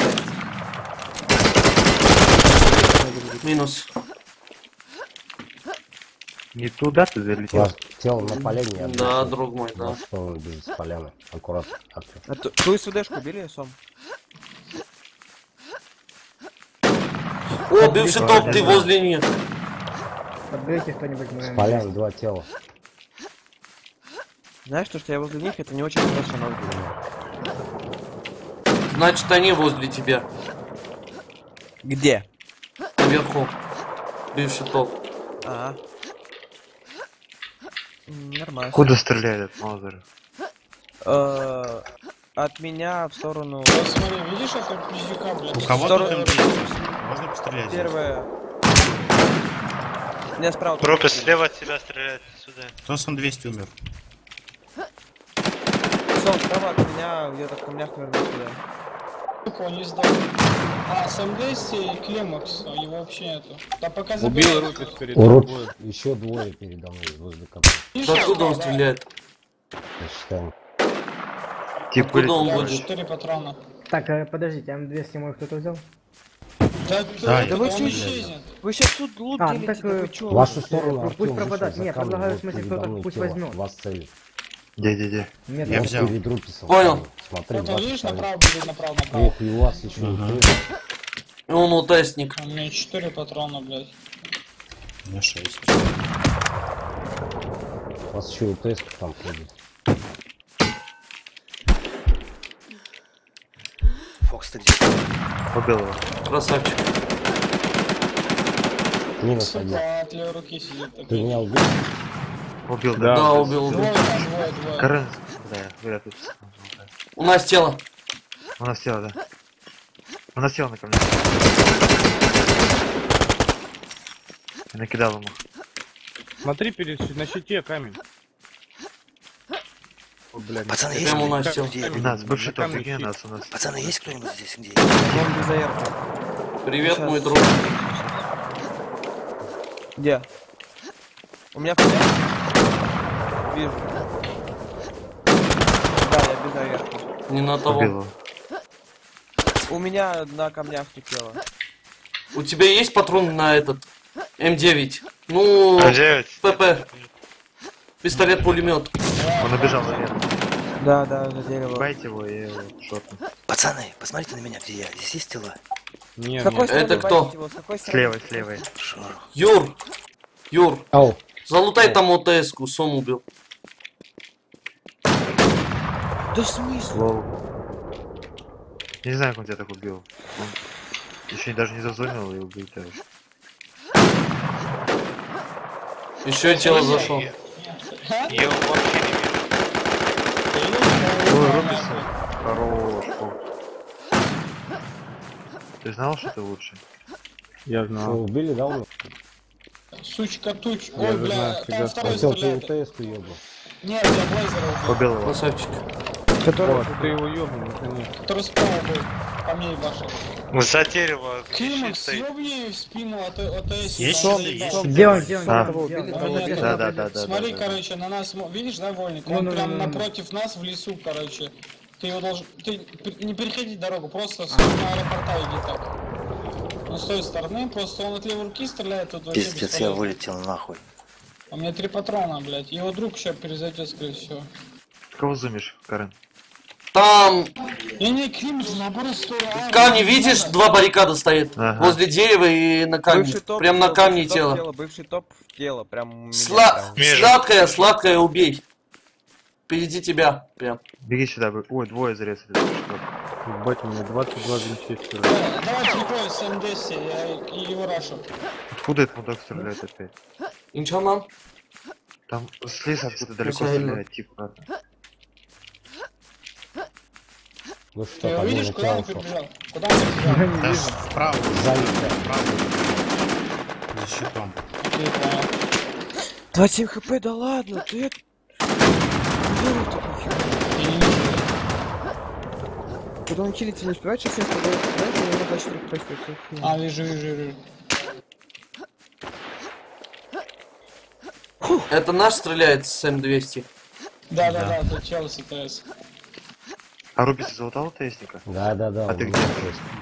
Минус. Не туда ты залетел. Ваш тело на поляне. я Да, друг мой, на да. бежит с поляны. Аккуратно. Артем. А ту- Ту СВДшку били, Сом? О, бывший топ, ты возле них. Подбейте кто-нибудь С моим. поляны два тела. Знаешь, то, что я возле них, это не очень хорошо на Значит, они возле тебя. Где? Наверху. Бывший топ. А. М, Нормально. Куда стреляет этот Маузер? Э, От меня в сторону... Вот смотри, видишь это пиздюка, блядь? У кого Второй- тут М200? Можно пострелять? Первое... Меня справа... Тоже слева от тебя стреляют сюда. Кто с М200 умер? Сом, справа от меня, где-то в камнях, наверное, сюда. Сука, он не сдал. А, с М200 и Климакс, а его вообще нету. Да пока Убил. Рупис перед тобой. Еще двое передо мной возле капа. Откуда он стреляет? Я считаю. Тип Откуда он будет? 4 патрона. Так, э, подождите, М200 мой кто-то взял? Да, Да, да вы все- исчезнет. Вы сейчас тут лут А, ну делите, так, да вы чё? Вашу сторону, пусть Артем, пропадает. Нет, предлагаю, в смысле, кто-то пусть возьмет. Вас целит. Где-где-где? Нет, Я взял. Понял. Смотри, Вот видишь, направо бежит, направо, направо. Ох, и у вас еще и И он УТСник. А У меня 4 патрона, блядь. У меня 6. У вас еще ТС там ходит. Фокс, ты где? Убил его. Красавчик. Минус один. От левой руки сидит Ты такой. меня убил? Убил, Да. Да, убил, убил. Двое, двое, двое. Карен, да, вряд ли. У нас тело. У нас тело, да. У нас тело на камне. Я накидал ему. Смотри перед, на щите камень. Блядь. Пацаны, есть ему кто-нибудь? Настя. Где? У нас бывший топ, где нас? У нас Пацаны, есть кто-нибудь здесь? Где? Заерка. Привет, Сейчас. мой друг. Где? У меня? Вижу. Да, я без заерки. Не на того. убил его. У меня на камнях текело. У тебя есть патрон на этот М9? Ну, М9. ПП. Пистолет-пулемет. Он убежал наверх. Да, да, за дерево. Байте его и его шотну. Пацаны, посмотрите на меня, где я. Здесь есть тела? Не, С какой не. стороны Это кто? байтить его? С какой С стороны? левой, с левой. Хорошо. Юр. Юр. Ау. Залутай там ОТС-ку, Сом убил. Да в смысле? Лол. Не знаю, как он тебя так убил. Он еще даже не зазонил и убил тебя. Еще тело зашло. Я его вообще не вижу. Ой, Робинсон. Хорош. Ты знал, что ты лучше? Я Что, знал. убили, да, уже? Сучка туч. Я Ой, бля, знаю, там второй стреляет. УТС-ку ебал. Нет, я Блейзера убил. Побил его. Красавчик. Который... О, ты его ёбнул, наконец. Который справа был. По мне ебашил. За дерево Климакс, щит стоит. съебни в спину. Есть. Есть Где он, где он, А. он, он? Ну, Кого, нет, где он? Да, да, да, да. Смотри, да, короче, на нас, видишь, да, вольник? Ну, Он ну, прям ну, напротив нас в лесу, короче. Ты его должен... Ты не переходи дорогу, просто с стороны аэропорта иди так. Ну, с той стороны, просто он от левой руки стреляет, тут вообще Пиздец, я вылетел нахуй. А у меня три патрона, блядь. Его друг сейчас перезайдет, скорее всего. Кого зумишь, Карен? Там Не-не, Климакс, наоборот, стой. а, камни, ну, видишь, два баррикада стоит. Ага. Возле дерева и на камне. Топ Прям на камне топ тело. тело, Бывший топ в тело, прям Сла... Сладкая, сладкая, убей. Впереди тебя, прям. Беги сюда. бы- Ой, двое зарезали. Ебать, у меня 22 винчестера. Да, Давай прикрой с М10, я и его рашу. Откуда этот мудак стреляет опять? Инчаман. Там слез откуда далеко стреляет, типа. Вы Ты что, его по мне видишь, куда он побежал? Куда он побежал? Да, справа, Занято. справа. За щитом. Окей, понял. 27 хп, да ладно, ты это... Когда он хилится не успевает, сейчас я с тобой знаешь, у него дальше руку происходит. А, вижу, вижу, вижу. Это наш стреляет с М200. Да, да, да, тут чел с ТС. А Рубис залутал ТСника? Да, да, да. А ты где?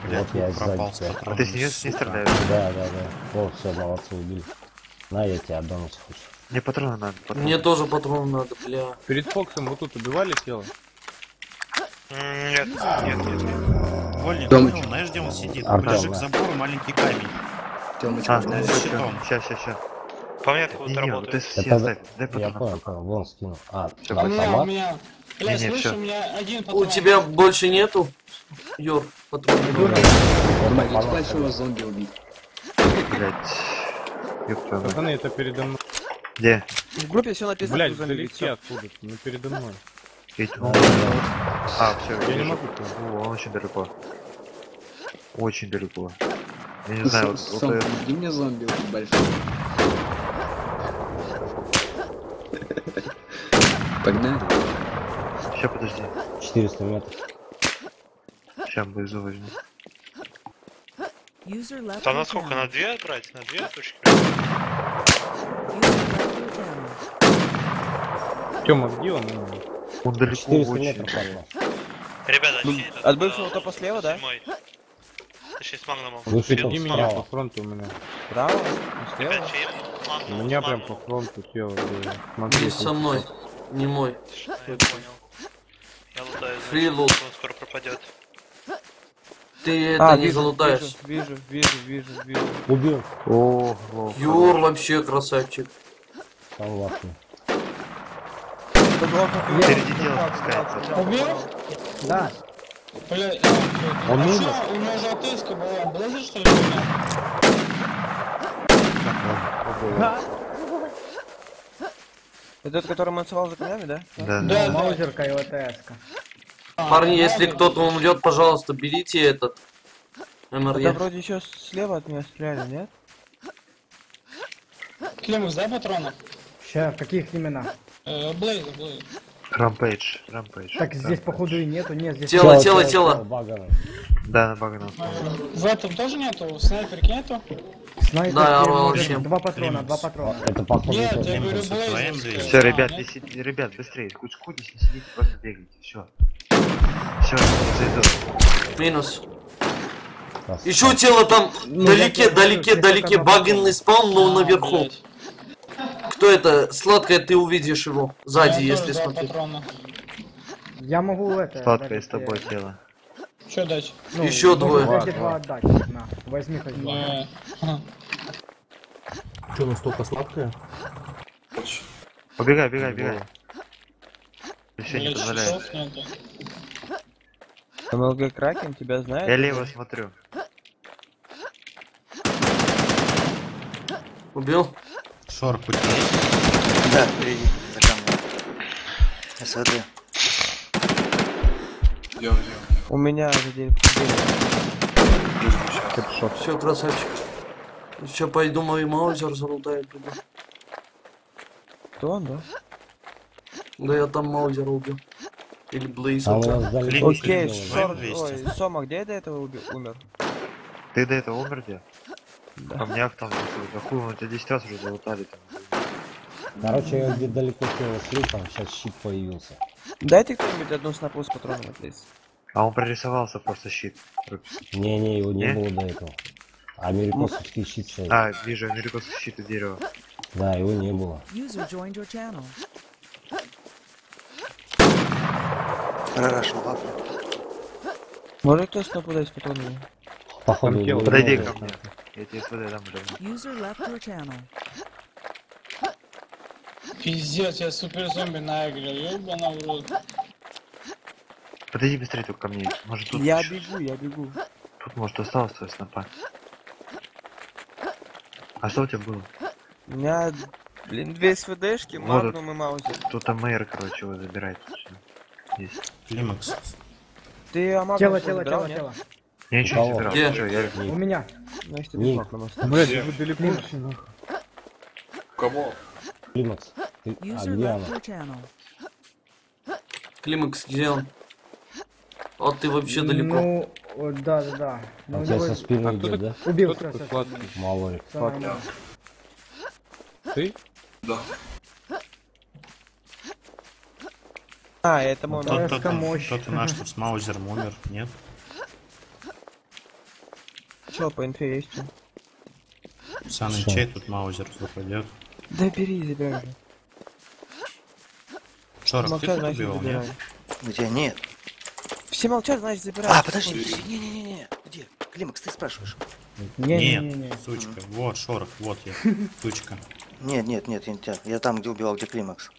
Вот я пропал сзади тебя. А ты с нее не стреляешь? Да, да, да. О, все, молодцы, убили. На, я тебя если хочешь. Мне патроны надо. патроны. Мне тоже патрон надо, бля. Перед Фоксом вот тут убивали тело? Нет, нет, нет, нет. Вольник, Тёмыч. понял, знаешь, где он сидит? Артём, Ближе к забору маленький камень. А, Да, за всё. щитом. Щас, щас, щас. По мне ты работает. все Это- оставь. Дай Я патроны. понял, понял, вон скину. А, у автомат? Бля, Не, всё. у меня один У патрон. тебя больше нету, Юр, патрон? Помогите большого зомби убить. Блять. Мать. Пацаны, это передо мной. Где? В группе все написано. Блять, всё. откуда-то, ну передо мной. Да, А, все, Я не могу. О, он очень далеко. Очень далеко. Я не знаю, вот, вот это- Где мне зомби очень большой? Погнали. Ща, подожди. 400 метров. Ща бызу возьму. Там на сколько? На две брать? На две точки? Тёма, где он? Он далеко 400 очень. метров, парни. Ребята, Ну, от бывшего топа слева, да? Точнее, с Магнумом. Бывший Фил- топ Иди с меня по фронту у меня. Право? Слева? Ребят, У меня прям по фронту тело. было. Смотри, Здесь со мной, не мой. Я понял. Я лутаю, Фри лут. он скоро пропадет. Ты это А, не вижу, залутаешь. Вижу, вижу, вижу, вижу. Убил. О, о, Юр вообще красавчик. Согласен. Впереди дело спускается. Убил? Да. Бля, Он а чё, у него же АТС-ка была. Блейзер, что ли, меня? Это тот, который манцевал за камнями, да? Да, да. Да, да. Маузерка и ОТС-ка. А, Парни, если кто-то умрет, пожалуйста, берите этот Да МРЕ. вроде еще слева от меня стреляли, нет? Климакс, дай патронов? Ща, каких именно? Э, Blaser, Blaser. Rampage, Rampage. Так здесь походу и нету, нет, здесь... Тело, тело, тело. Да, на баганом. В этом тоже нету? Снайперки нету? Снайпер, Да, орал всем. два патрона, два патрона. Это походу Нет, я говорю, Блейзер. Все, ребят, висите, ребят, быстрее. Кучкуйтесь, не сидите, просто бегайте. Все. Все, зайду. Минус. Раз. Еще тело там далеке, я далеке, далеке. я только Баганный спаун, но А, наверху. блядь. Кто это? Сладкое, ты увидишь его. Сзади, Я если тоже два смотреть. патрона. Я могу это... Сладкое с тобой тело. Че дать? ну, Еще могу двое. тебе два отдать. На, возьми хоть два. Не. Что, настолько сладкое? Побегай, бегай, бегай. Еще не позволяет. МЛГ Кракен тебя знает? Я лево смотрю. Убил? Шорох у тебя? Да, впереди, за камнем. СВД. У меня за день. Все, красавчик. Сейчас пойду мой маузер залутаю туда. Кто он, да? Да я там маузера убил. Или Блейза. А Окей. 200. Ой, Сома, где я до этого уби- умер? Ты до этого умер где? Да. Камнях там, да хуй, мы тебя 10 раз уже залутали там. Короче, я где далеко тело слил, там сейчас щит появился. Дайте кто-нибудь одну снапу с патроном отлезть. А он прорисовался просто щит. Не-не, его не Не? было до этого. Америкосовский щит стоит. А, вижу, американский щит у дерева. Да, его не было. Прорашил вафлю. Может кто дать с патронами? Походу, его Подойди ко мне. Я тебе СВД дам уже. Пиздец, я супер зомби наиграл, ёбана в рот. Подойди быстрее только ко мне. Может тут... Я ещё- бегу, я бегу. Тут может осталось твоя снопа. А что у тебя было? У меня, блин, две СВДшки, Вот Магнум и Маузер. Тут АМР, короче, его забирает. Есть. Климакс. Ты а Магнум Тело, тело, тело, нет? тело. Я ничего не Кого? забирал. Где? Чё, я... У меня. Значит, остался. Блять, вы далеко все нахуй. Климакс. Ты... А где она? Климакс, где он? Вот ты вообще далеко. Ну, о, да, да, да. Ну, А него со спины А кто идет, да? Убил, Кто всё, такой всё, сладкий? Мало ли. всё нормально. Ты? А, это мой Да. Магнум. Кто-то мощь. кто-то наш тут с Маузером умер, нет? Чё, по инфе есть? чё? Сан Всё. чей тут Маузер западет? Да бери, забирай. Шорох, ты тут забирай. нет? Где? Нет. Все молчат, значит, забирай. А, подожди, подожди. Не-не-не. Где? Климакс, ты спрашиваешь? Не-не-не. Нет, сучка. Вот, Шорох, вот я. Сучка. Нет, нет, нет, я, не я там, где убивал, где Климакс.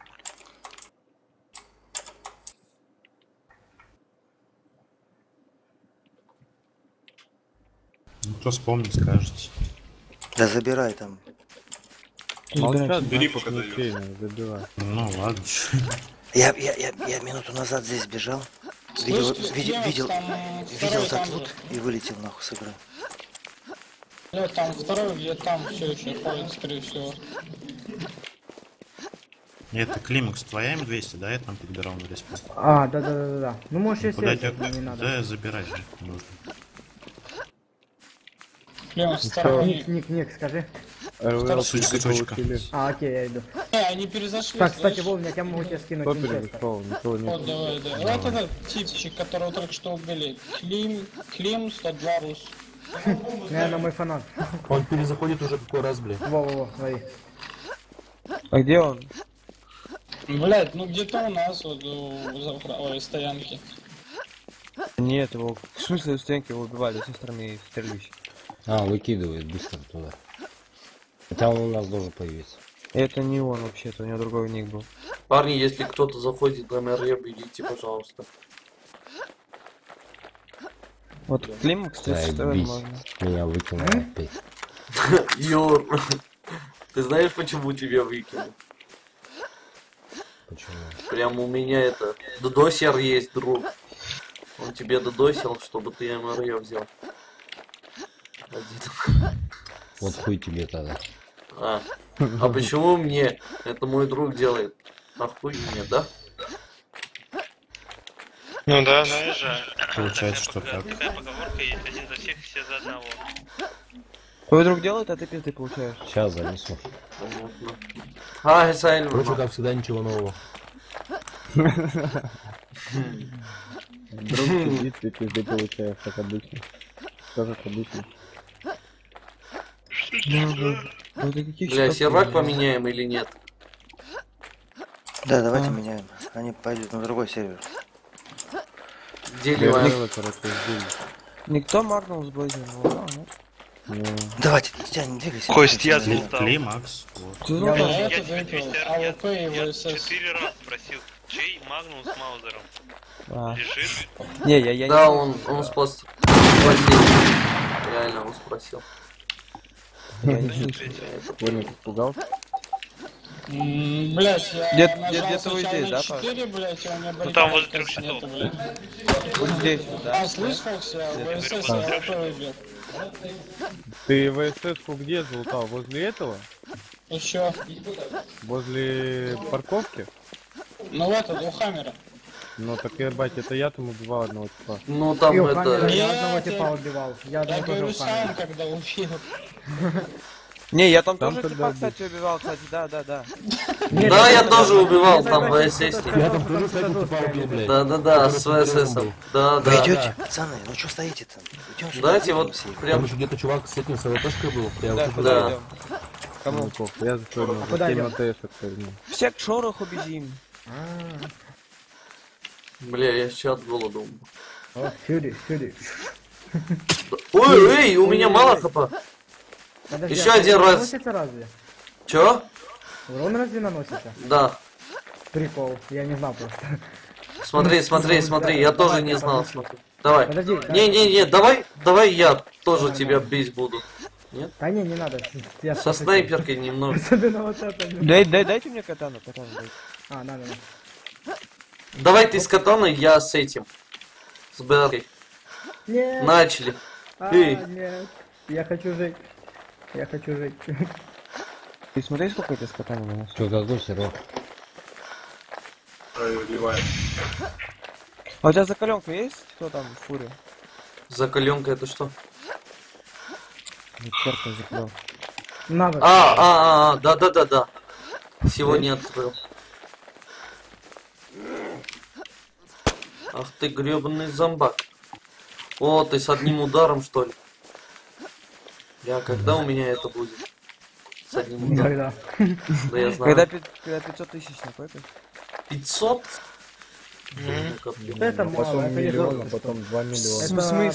Ну, кто вспомнит, скажете. Да забирай там. Молчат, Бери, надо забирай. Ну, ладно. Я, я, я, я минуту назад здесь бежал. Видел, Слышь, видел, видел, видел этот лут и вылетел нахуй с игры. Бля, там второй где там все еще ходит, скорее всего. Это Климакс твоя М200, да? Я там подбирал на респект. А, да, да, да, да, да. Ну можешь если Подойдет. это, не надо. Да, забирай, не нужно. Климакс, второй. Ник, ник, ник, скажи. РВЛ сучка. получили. А, окей, я иду. Не, они перезашли. Так, кстати? Волня, я могу тебе скинуть перебежал? Никого Вот, нет. давай, да. Вот этот типчик, которого только что убили. Клим, Клим 102 Рус. Наверное, мой фанат. Он перезаходит уже какой раз, блин. Во-во-во, смотри. А где он? Блять, ну где-то у нас вот у ой, стоянки. Нет, его... В смысле, у стенки его убивали со стороны стрельбища. А, выкидывает быстро туда. Хотя он у нас должен появиться. Это не он вообще-то, у него другой ник был. Парни, если кто-то заходит на МРЕ, берите, пожалуйста. Вот Климакс, кстати, что можно. Меня выкинуло опять. Юр, ты знаешь, почему тебя выкинул? Почему? Прям у меня это... Додосер есть, друг. Он тебе додосил, чтобы ты МРЕ взял. Один. Вот хуй тебе тогда. А, а почему мне? Это мой друг делает. Нахуй мне, да? Ну да, знаешь же. Получается, что так. такая поговорка есть один за всех, все за одного. Твой друг делает, а ты пизды получаешь. Сейчас занесу. Понятно. А, Сайль, Короче, как всегда, ничего нового. Друг сидит, ты пизды получаешь, как обычно. Тоже как обычно. Бля, сервак поменяем или нет? Да, давайте А. меняем. Они пойдут на другой сервер. Сделали. Никто Магнум с Блейзом не лутал, нет? Не. Давайте, тебя не двигайся. Кость, я залутал. Климакс. Я? Я 200 АВП и я четыре раза спросил, чей Магнум с Маузером? А. Лежит? Не, я, я Да, не... он, он спас... спросил. Реально, он спросил. Вольник испугался. М, Блять, я Где- нажал твой сначала здесь, да, Паш? 4, блять, и у меня Ну, там возле трех щитов. Вот здесь вот, да? А, слышь, Фокс, я ВСС, выбил. Ты ВСС-ку где залутал? Возле этого? Еще. Возле парковки? Ну, в этот, у Хаммера. Ну так ебать, это я там убивал одного типа. Ну, там у это... я одного типа убивал. Я одного тоже говорю у сам, когда убил. Не, я там, Там тоже типа, кстати, убивал, кстати, да, да, да. Нет, Да, я тоже убивал там ВСС. кто-то Я там тоже, кстати, типа убил, блядь. Да-да-да, Который с с был. Да, Вы да. идете, пацаны, ну что стоите-то? Давайте вот все. Там прям... еще где-то чувак с этим с АВПшкой был. Да, Да. Кому? Ну, я зашел А куда ну. Все к шороху бежим. Бля, я сейчас от голода умру. О, Фьюри, Фьюри. Ой, эй, у меня мало хп. Еще а один раз. наносится разве? Чё? Урон разве наносится? Да. Прикол, я не знал просто. Смотри, смотри, смотри, я тоже не знал. смотри. Давай. Подожди, Не-не-не, давай, давай я тоже тебя бить буду. Нет? Да не, не надо. Я Со снайперкой немного. Особенно вот это. Дай, дай, дайте мне катану, катану. А, надо, надо. Давай ты с катаной, я с этим. С БРкой. Нет. Начали. А, Эй. нет. Я хочу жить. Я хочу жить. Ты смотри, сколько это с катану наносит. Что, какой сервак? А у тебя закаленка есть? Кто там в фуре? Закаленка это что? Черта закален. Надо. А, а, а, да, да, да, да. Сегодня открыл. Ах ты гребаный зомбак. О, ты с одним ударом что ли? Я когда у меня это будет? С одним ударом. Когда? Да я знаю. Когда, когда 500 тысяч накопишь? 500? Это мало, Потом это не миллион, а потом миллиона. В смысле?